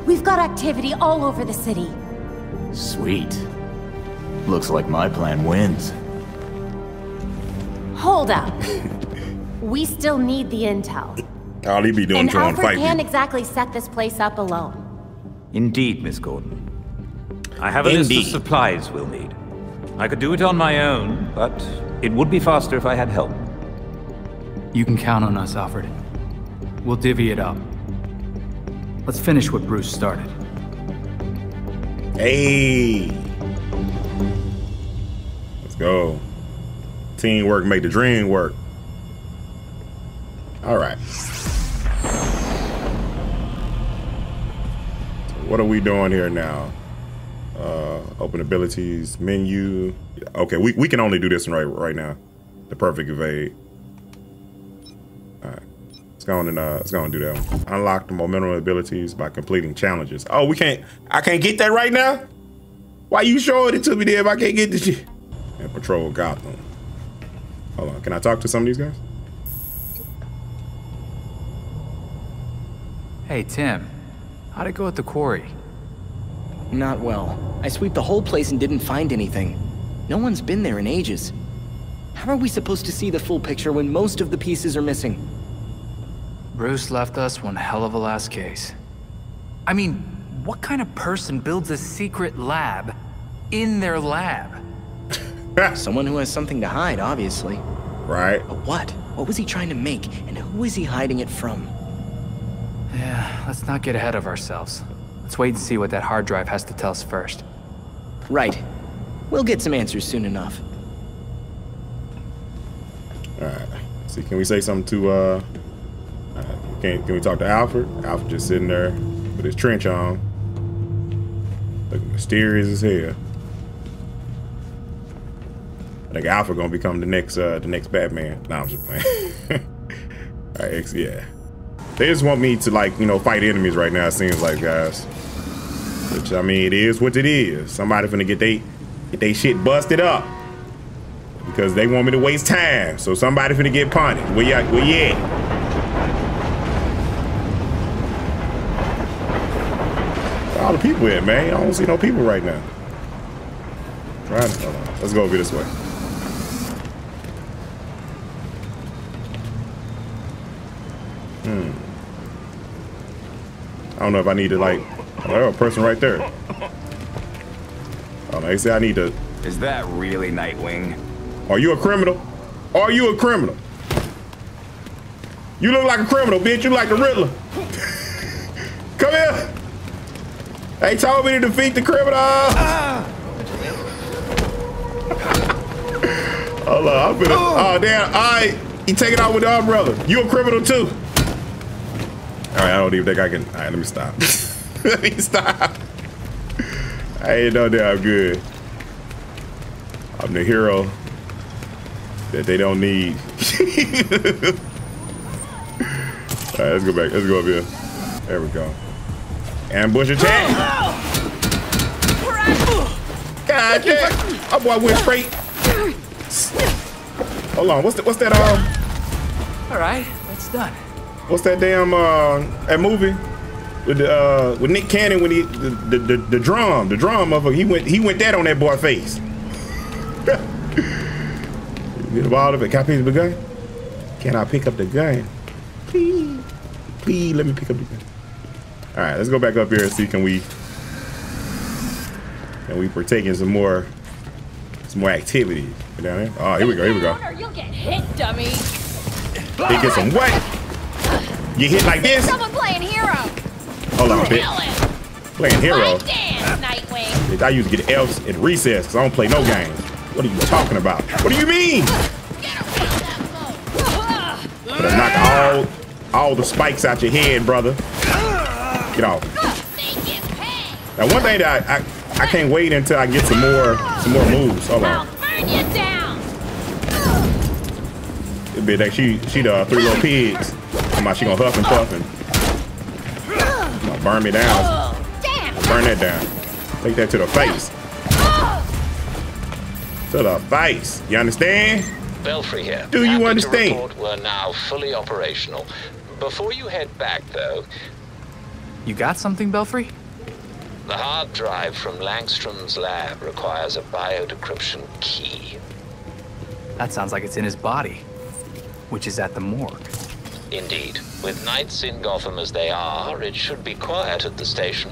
We've got activity all over the city. Sweet. Looks like my plan wins. Hold up. we still need the intel. All he be doing And trying to Alfred fight can't people. exactly set this place up alone. Indeed, Miss Gordon. I have a list of supplies we'll need. I could do it on my own, but it would be faster if I had help. You can count on us, Alfred. We'll divvy it up. Let's finish what Bruce started. Hey. Let's go. Teamwork make the dream work. All right. So what are we doing here now? Uh, open abilities, menu. Okay, we, we can only do this right right now. The perfect evade. All right. Let's go on and uh, let's go and do that one. Unlock the momentum abilities by completing challenges. Oh, we can't. I can't get that right now. Why you showing it to me there if I can't get this shit? And patrol Gotham. Hold on. Can I talk to some of these guys? Hey, Tim. How'd it go at the quarry? Not well. I swept the whole place and didn't find anything. No one's been there in ages. How are we supposed to see the full picture when most of the pieces are missing? Bruce left us one hell of a last case. I mean, what kind of person builds a secret lab in their lab? Someone who has something to hide, obviously. Right. But what? What was he trying to make, and who is he hiding it from? Yeah, let's not get ahead of ourselves. Let's wait and see what that hard drive has to tell us first. Right. We'll get some answers soon enough. All right. See, can we say something to uh? Can can we talk to Alfred? Alfred just sitting there with his trench on, looking mysterious as hell. I think Alfred gonna become the next uh the next Batman. Nah, I'm just playing. All right, X, yeah. They just want me to like you know fight enemies right now. It seems like guys. Which I mean, it is what it is. Somebody finna get they get they shit busted up because they want me to waste time. So somebody finna get punished. Where you? Where you at? All the people at, man. I don't see no people right now. Trying to, hold on. Let's go over this way. Hmm. I don't know if I need to like. Oh, there's a person right there. Oh, they say I need to. Is that really Nightwing? Are you a criminal? Are you a criminal? You look like a criminal, bitch. You like the Riddler. Come here. They told me to defeat the criminal. Hold on, I'm finna. Oh. oh damn! All right, you take it out with the umbrella. You a criminal too. All right, I don't even think I can. All right, let me stop. let me stop. I ain't know that I'm good. I'm the hero that they don't need. All right, let's go back. Let's go up here. There we go. Ambush attack. God damn. My boy went straight. Hold on. What's that? What's that? Um. All right, that's done. What's that damn uh that movie with the uh with Nick Cannon when he the the, the, the drum the drum of he went he went that on that boy face. Get involved of it. Can I pick up the gun? Can I pick up the gun? Please, please let me pick up the gun. All right, let's go back up here and see can we can we partake in some more some more activity down there. Oh, here we go. Here we go. You'll get hit, dummy. They get some what? You hit like this? Someone playing hero. Hold on, bitch. Playing hero. Nightwing. I used to get F's in recess because I don't play no games. What are you talking about? What do you mean? Gonna knock all all the spikes out your head, brother. Get off. Now one thing that I, I I can't wait until I get some more some more moves. Hold on. Burn you down. This bitch, like she she the three little pigs. Come on, she gonna huff and puff and gonna burn me down. Burn that down. Take that to the face. To the face. You understand? Belfry here. Do you Happy understand? To report we're now fully operational. Before you head back, though, You got something, Belfry? The hard drive from Langstrom's lab requires a biodecryption key. That sounds like it's in his body, which is at the morgue. Indeed. With nights in Gotham as they are, it should be quiet at the station.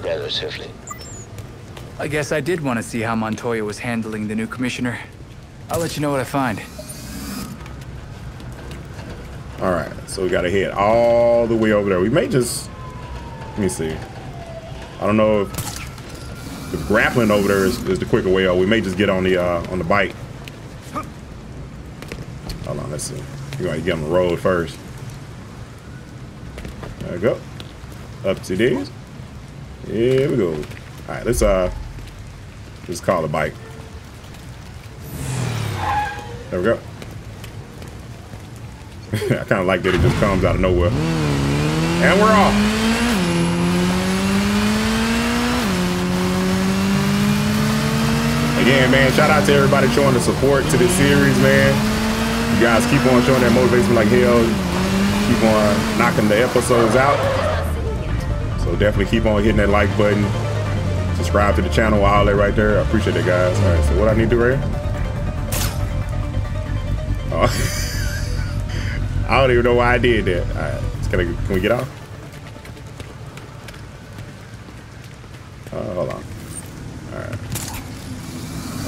Relatively. I guess I did want to see how Montoya was handling the new commissioner. I'll let you know what I find. All right, so we gotta head all the way over there. We may just, let me see. I don't know if the grappling over there is, is the quicker way, or we may just get on the uh, on the bike. Hold on, let's see. We're gonna get on the road first. There we go. Up to these. Here we go. All right, let's uh, let's call the bike. There we go. I kind of like that it just comes out of nowhere. And we're off. Again, man, shout out to everybody showing the support to this series, man. You guys keep on showing that motivates me like hell. Keep on knocking the episodes out. So definitely keep on hitting that like button. Subscribe to the channel, all that right there. I appreciate it, guys. All right, so what I need to do right here? Oh. I don't even know why I did that. All right, let's get can we get off? Uh, hold on. All right.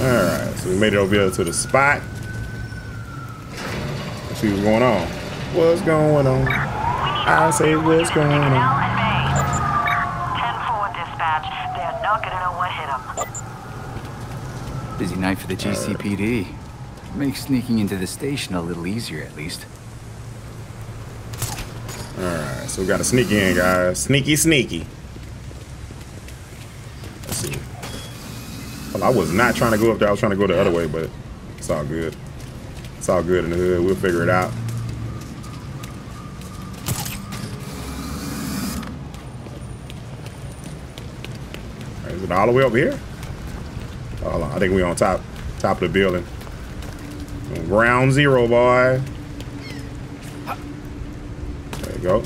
All right, so we made it over here to the spot. Let's see what's going on. What's going on? I say what's going on. Busy night for the GCPD. Makes sneaking into the station a little easier, at least. All right, so we got to sneak in, guys. Sneaky, sneaky. Let's see. Well, I was not trying to go up there. I was trying to go the other way, but it's all good. It's all good in the hood. We'll figure it out. Is it all the way over here? Hold on. I think we're on top, top of the building. Ground zero, boy. Go.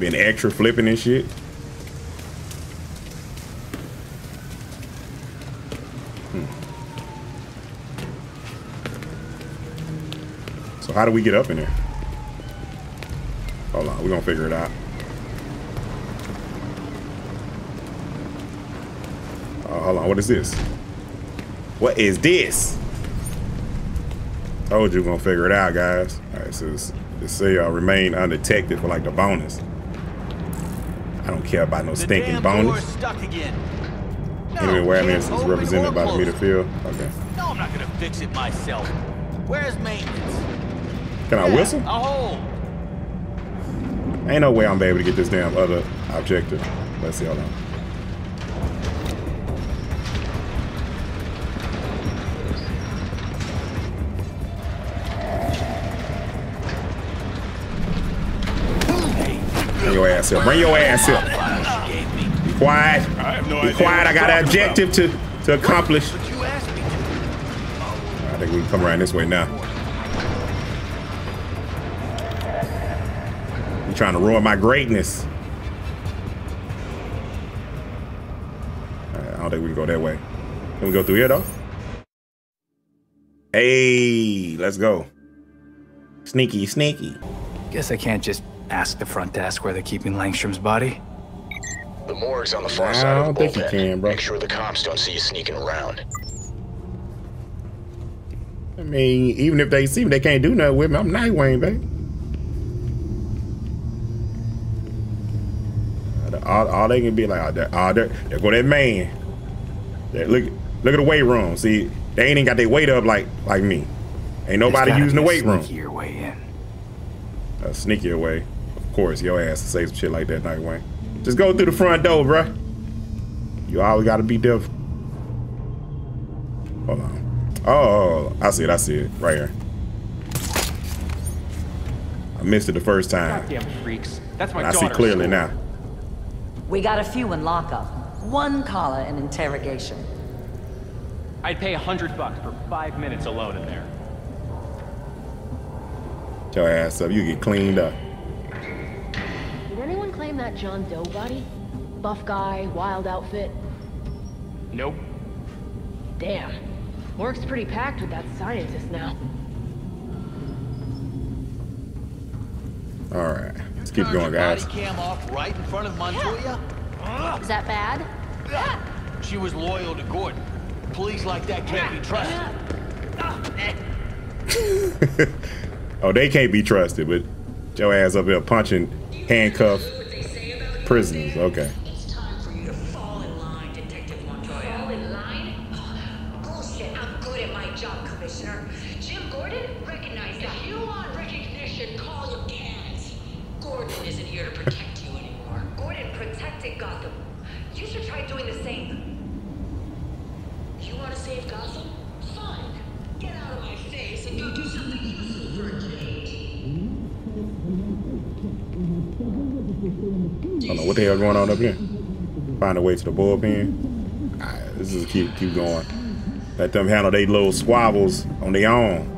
Been extra flipping and shit. Hmm. So how do we get up in there? Hold on, we're gonna figure it out. Oh, hold on, what is this? What is this? Told you we're gonna figure it out, guys. All right, so it say uh, remain undetected for like the bonus. I don't care about no stinking bonus. stuck again. Anyway, where I is represented by the meter field. Okay. No, I'm not gonna fix it myself. Where's maintenance? Can I whistle? A hole. Ain't no way I'm be able to get this damn other objective. Let's see, hold on. Ass. Bring your ass up. Be quiet. Be quiet. I got an objective to, to accomplish. I think we can come around this way now. You trying to ruin my greatness. I don't think we can go that way. Can we go through here though? Hey, let's go. Sneaky, sneaky. Guess I can't just ask the front desk where they're keeping Langstrom's body. The morgue's on the far I side of don't the think you bullpen. can, bro. Make sure the cops don't see you sneaking around. I mean, even if they see me, they can't do nothing with me. I'm Nightwing, baby. All, all they can be like, oh, there, oh, there, there go that man. There, look, look at the weight room. See, they ain't even got their weight up like like me. Ain't nobody using the weight room. sneakier way in. A sneakier way. Of course, your ass to say some shit like that, Nightwing. Just go through the front door, bruh. You always gotta be different. Hold on. Oh, oh, oh, I see it. I see it right here. I missed it the first time. Goddamn freaks. That's my I see clearly school. now. We got a few in lockup. One caller in interrogation. I'd pay a hundred bucks for five minutes alone in there. Get your ass up. You get cleaned up. Did anyone that John Doe body? buff guy, wild outfit? Nope. Damn. Work's pretty packed with that scientist now. All right, let's keep going, guys. Body cam off right in front of Montoya. Is that bad? Yeah. She was loyal to Gordon. Police like that can't be trusted. oh, they can't be trusted, but Joe ass up here punching handcuffed prisoners. Okay. I don't know what the hell going on up here. Find a way to the bullpen. Alright, this is keep keep going. Let them handle their little squabbles on their own.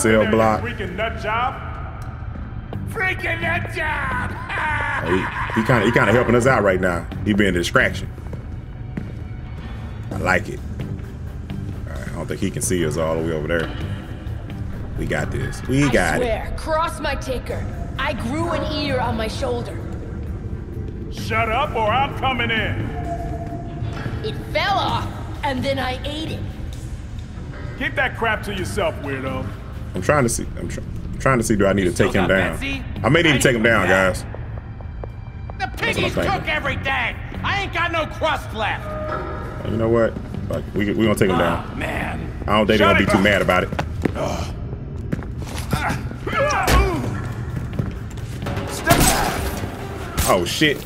Cell block. Freaking nut job. Freaking nut job. He, he kind of he kind of helping us out right now. He being a distraction. I like it. All right, I don't think he can see us all the way over there. We got this. We I got it. swear, cross my ticker. I grew an ear on my shoulder. Shut up or I'm coming in. It fell off, and then I ate it. Keep that crap to yourself, weirdo. I'm trying to see. I'm, tr- I'm trying to see. Do I need to take him down? Betsy? I may need to take him down, guys. The piggies cook every day. I ain't got no crust left. You know what? Fuck, we we gonna take him ah, down. Oh, man. I don't think they're gonna be too mad about it. Ah. Oh shit.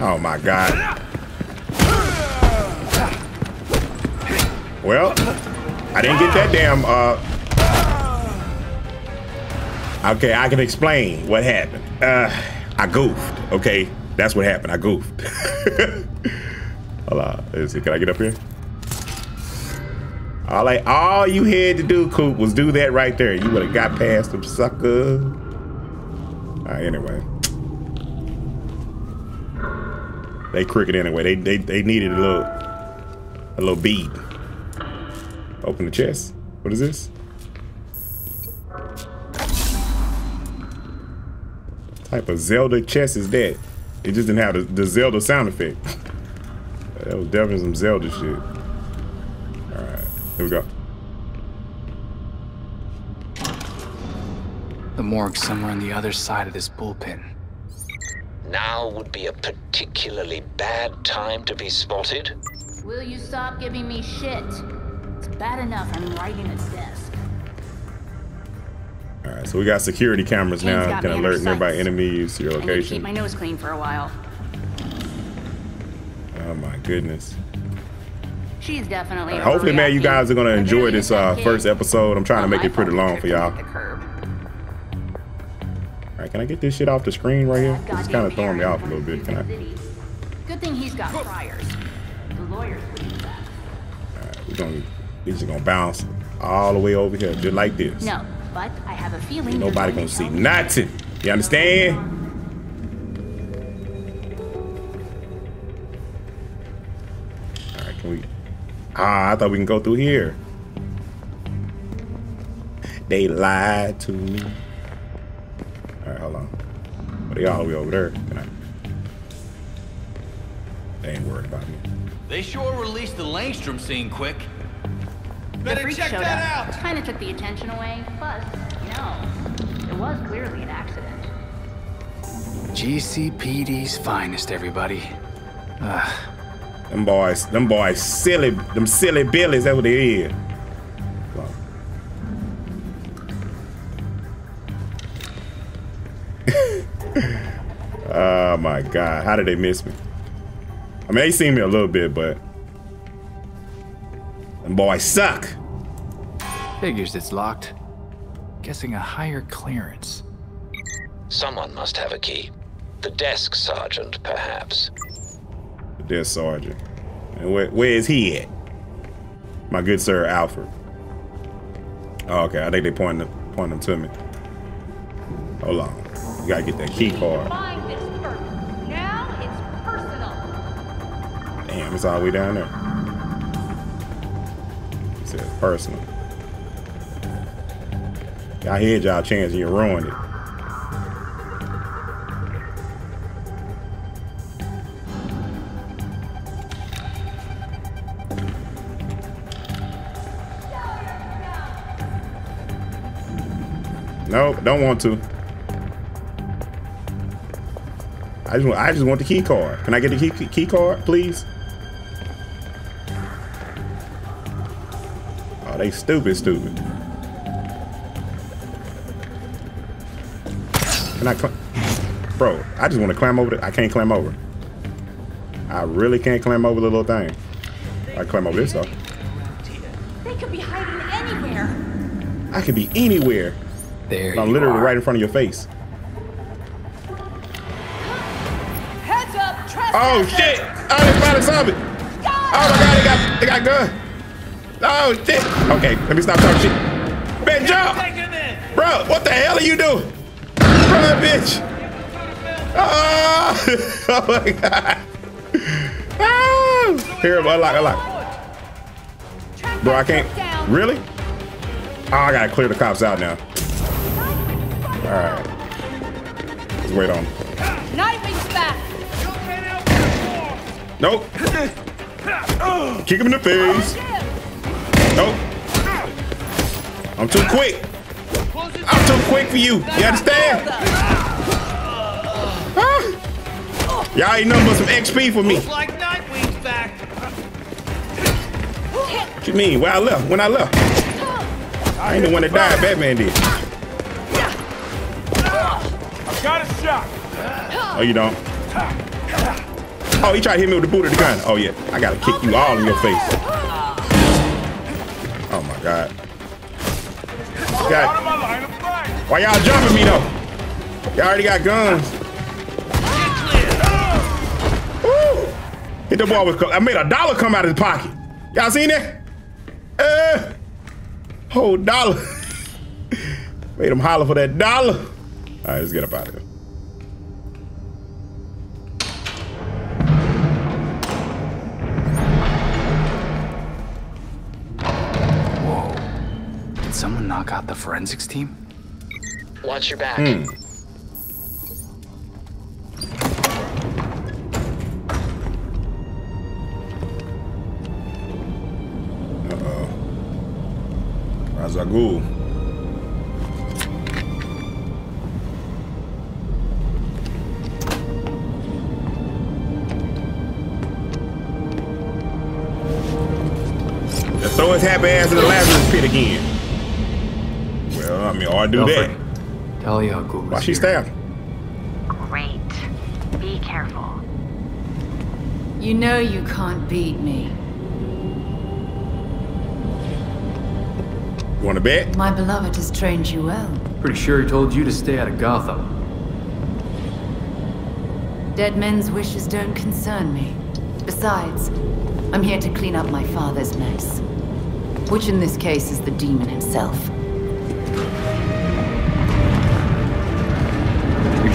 Oh my god. Well, I didn't get that damn uh Okay, I can explain what happened. Uh I goofed. Okay, that's what happened. I goofed. Hold on. Is it, can I get up here? All like all you had to do, Koup, was do that right there. You would have got past them sucker. All right, anyway. They crooked anyway. They they they needed a little a little bead. Open the chest. What is this? type of Zelda chest is that? It just didn't have the, the Zelda sound effect. that was definitely some Zelda shit. Alright, here we go. The morgue's somewhere on the other side of this bullpen. Now would be a particularly bad time to be spotted. Will you stop giving me shit? It's bad enough I'm writing a desk. Alright, so we got security cameras Kane's now. got Can me in alert nearby enemies to your I need to keep my nose clean for a while. Oh my goodness. She's definitely. Alright, hopefully, man, you guys are gonna enjoy this uh, first episode. I'm trying to make it pretty long for y'all. him at the curb. Alright, can I get this shit off the screen right here? It's kind of throwing me off a little bit. Can I? Good thing he's got priors. The lawyers would use that. We're gonna, these are gonna bounce all the way over here, just like this. No, but I have a feeling. Ain't nobody going gonna see tell me- nothing. You understand? All right, can we? Ah, I thought we can go through here. They lied to me. All right, hold on. But they all the way over there. Can I? They ain't worried about me. They sure released the Langstrom scene quick. The freak showed up. Kind of took the attention away, but no, it was clearly an accident. GCPD's finest, everybody. Ugh. Them boys, them boys, silly, them silly billies. That's what they is. oh my god, how did they miss me? I mean, they seen me a little bit, but them Boy, suck. Figures it's locked. Guessing a higher clearance. Someone must have a key. The desk sergeant, perhaps. The desk sergeant. And where, where is he at? My good sir, Alfred. Oh, okay, I think they pointing pointing them to me. Hold on. You gotta get that key card. Find this first. Now it's personal. Damn, it's all the way down there. It says personal. Y'all had y'all chance and you ruined it. Nope, don't want to. I just want, I just want the key card. Can I get the key key card, please? They stupid, stupid. Can I climb? Bro, I just want to climb over. The, I can't climb over. I really can't climb over the little thing. I climb over this though. They could be hiding anywhere. I can be anywhere. There I'm you literally are. right in front of your face. Heads up, trespass. Oh shit! Oh, they finally saw me. Oh my god, they got they got gun. Oh shit! Okay, let me stop talking shit. Man, jump! Bro, what the hell are you doing? Run, bitch! Oh, oh my god! Ah. Oh. Here, unlock, unlock. Bro, I can't. Really? Oh, I gotta clear the cops out now. All right. Let's wait on. 'em. Nightwing's back. Nope. Kick him in the face. I'm too quick. I'm too quick for you. You understand? Y'all ain't nothing but some XP for me. What you mean? Where I left? When I left? I ain't the one that died. Batman did. I got a shot. Oh, you don't? Oh, he tried to hit me with the boot of the gun. Oh, yeah. I gotta kick you all in your face. Oh, my God. Why y'all jumping me, though? Y'all already got guns. Hit the ball with. I made a dollar come out of his pocket. Y'all seen that? Uh, whole dollar. made him holler for that dollar. All right, let's get up out of here. Knock out the forensics team? Watch your back. Hmm. Uh-oh. Ra's al Ghul. Let's throw his happy ass in the Lazarus pit again. Well, oh, I mean, or do that. Talia al Ghul Why is she here. stabbed? Great. Be careful. You know you can't beat me. You want to bet? My beloved has trained you well. Pretty sure he told you to stay out of Gotham. Dead men's wishes don't concern me. Besides, I'm here to clean up my father's mess. Which in this case is the demon himself.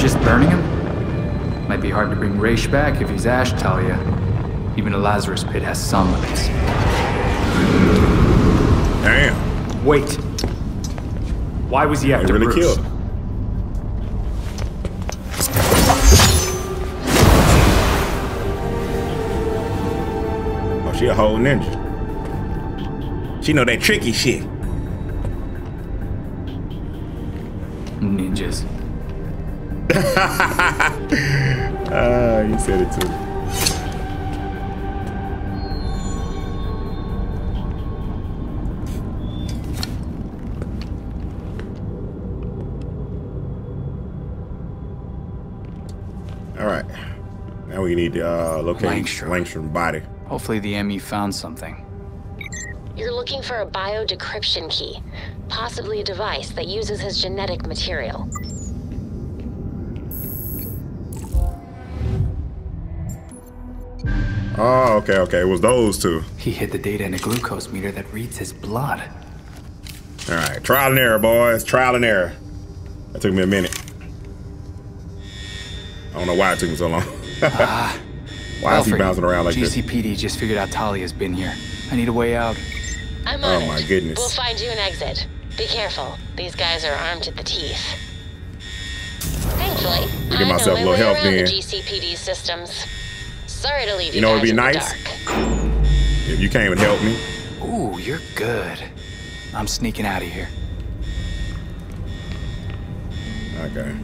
Just burning him? Might be hard to bring Ra's back if he's Ash, Talia. Even a Lazarus pit has some limits. Damn. Wait. Why was he after really Bruce? killed him. Oh, she a whole ninja. She know that tricky shit. Ah, you said it too. All right. Now we need to uh, locate Langstrom. Langstrom body. Hopefully the ME found something. You're looking for a bio decryption key, possibly a device that uses his genetic material. Oh, okay, okay. It was those two. He hid the data in a glucose meter that reads his blood. All right, trial and error, boys. Trial and error. That took me a minute. I don't know why it took me so long. ah, why is he bouncing around like GCPD this? GCPD just figured out Talia's been here. I need a way out. I'm on oh my it. goodness. We'll find you an exit. Be careful. These guys are armed to the teeth. Thankfully, Give I know myself a my little way help around then. the GCPD systems. Sorry to leave you, You know, it'd be nice if you came and helped me. Ooh, you're good. I'm sneaking out of here. Okay.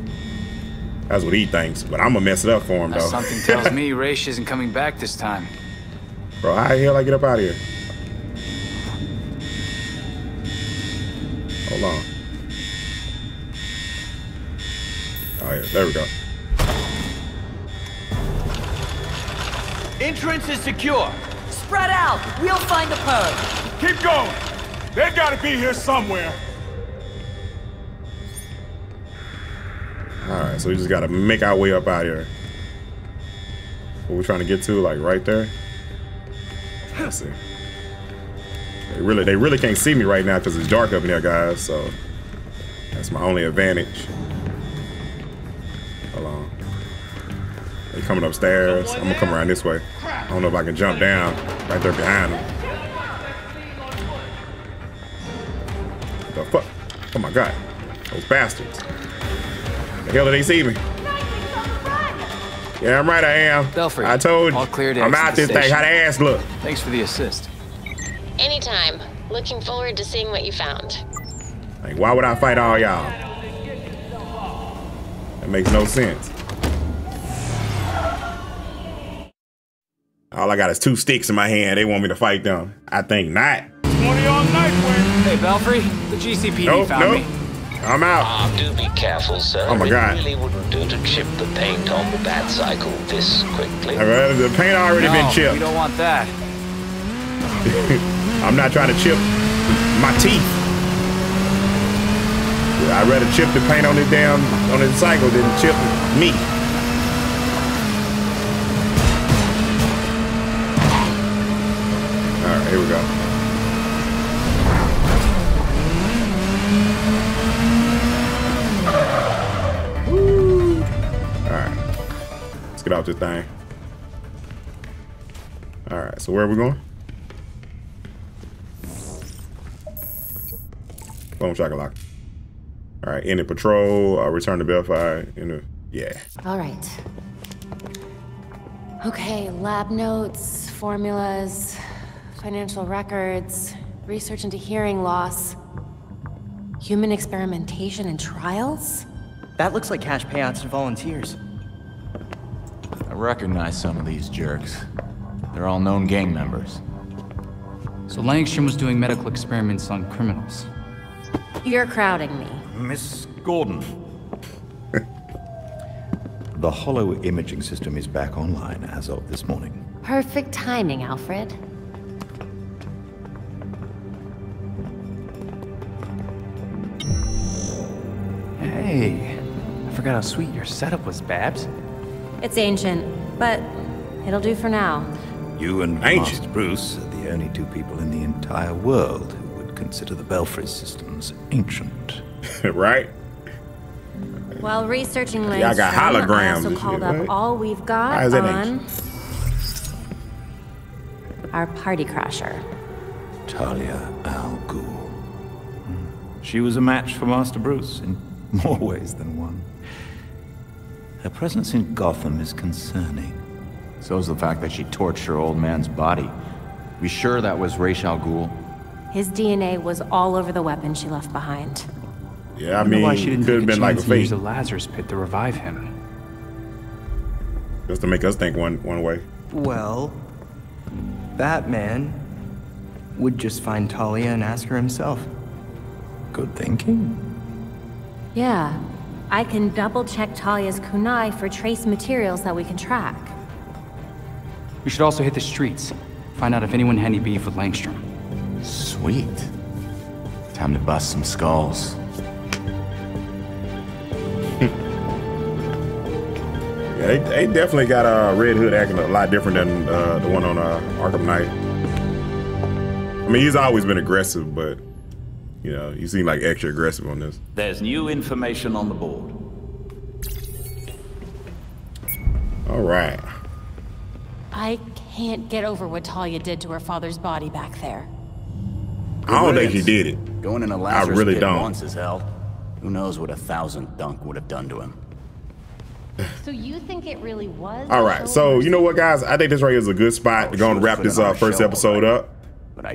That's what he thinks, but I'm gonna mess it up for him Now, though. something tells me Ra's isn't coming back this time. Bro, how the hell I get up out of here? Hold on. Oh yeah, there we go. Entrance is secure. Spread out. We'll find the purge. Keep going. They gotta be here somewhere. All right, so we just gotta make our way up out here. What we're trying to get to, like right there. Let's see. They really, they really can't see me right now because it's dark up in there, guys. So that's my only advantage. They coming upstairs. I'm gonna come around this way. I don't know if I can jump down right there behind them. The fuck? Oh my god, those bastards! The hell did they see me? Yeah, I'm right. I am. Belfry, I told you. all clear to I'm out the this thing. station. How the ass look? Thanks for the assist. Anytime. Looking forward to seeing what you found. Like, why would I fight all y'all? That makes no sense. All I got is two sticks in my hand. They want me to fight them. I think not. Hey, Belfry, the GCPD Nope, found nope. me. I'm out. Ah, do be careful, sir. Oh my it God. really wouldn't do to chip the paint on the bat cycle this quickly. All right, the paint already no, been chipped. we don't want that. I'm not trying to chip my teeth. I'd rather chip the paint on the damn on the cycle than chip me. Here we go. All right, let's get out this thing. All right, so where are we going? Boom shakalaka. All right, end the patrol, uh, return to Belfry, in the, yeah. All right. Okay, lab notes, formulas, financial records, research into hearing loss, human experimentation and trials? That looks like cash payouts to volunteers. I recognize some of these jerks. They're all known gang members. So Langstrom was doing medical experiments on criminals. You're crowding me. Miss Gordon. the hollow imaging system is back online as of this morning. Perfect timing, Alfred. Hey, I forgot how sweet your setup was, Babs. It's ancient, but it'll do for now. You and Ancient. Master Bruce are the only two people in the entire world who would consider the Belfry systems ancient. right? While researching Yeah, I got holograms I also called up right? all we've got Why is on our party crasher. Talia Al Ghul. Hmm. She was a match for Master Bruce in more ways than one. Her presence in Gotham is concerning. So's the fact that she torched her old man's body. We sure that was Ra's al Ghul? His DNA was all over the weapon she left behind. Yeah, I wonder mean, why she didn't could have take been like a chance and use the Lazarus pit to revive him. Just to make us think one one way. Well, Batman would just find Talia and ask her himself. Good thinking. Yeah, I can double check Talia's kunai for trace materials that we can track. We should also hit the streets. Find out if anyone had any beef with Langstrom. Sweet. Time to bust some skulls. Yeah, they, they definitely got uh, Red Hood acting a lot different than uh, the one on uh, Arkham Knight. I mean, he's always been aggressive, but you know, you seem like extra aggressive on this. There's new information on the board. All right. I can't get over what Talia did to her father's body back there. I don't think he did it. Going in a I Lazarus really pit don't. once is hell. Who knows what a thousand dunk would have done to him? So you think it really was? All right, so you know what, guys? I think this right here is a good spot to go and wrap this uh, first episode up.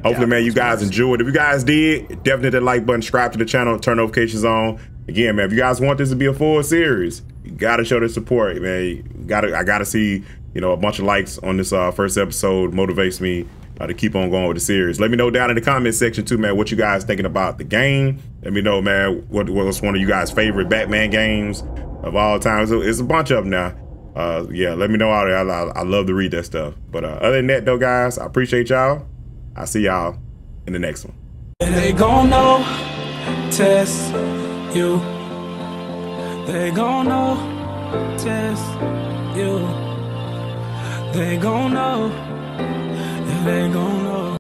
Hopefully, man, you guys enjoyed. If you guys did, definitely hit that like button, subscribe to the channel, turn notifications on. Again, man, if you guys want this to be a full series, you gotta show the support, man. You gotta, I gotta see, you know, a bunch of likes on this uh, first episode. Motivates me uh, to keep on going with the series. Let me know down in the comment section too, man, what you guys thinking about the game. Let me know, man, what what's one of you guys' favorite Batman games of all time. It's a, it's a bunch of them now. Uh, yeah, let me know out there. I, I, I love to read that stuff. But uh, other than that, though, guys, I appreciate y'all. I'll see y'all in the next one. They gon' know, test you. They gon' know, test you. They gon' know, yeah, they gon' know.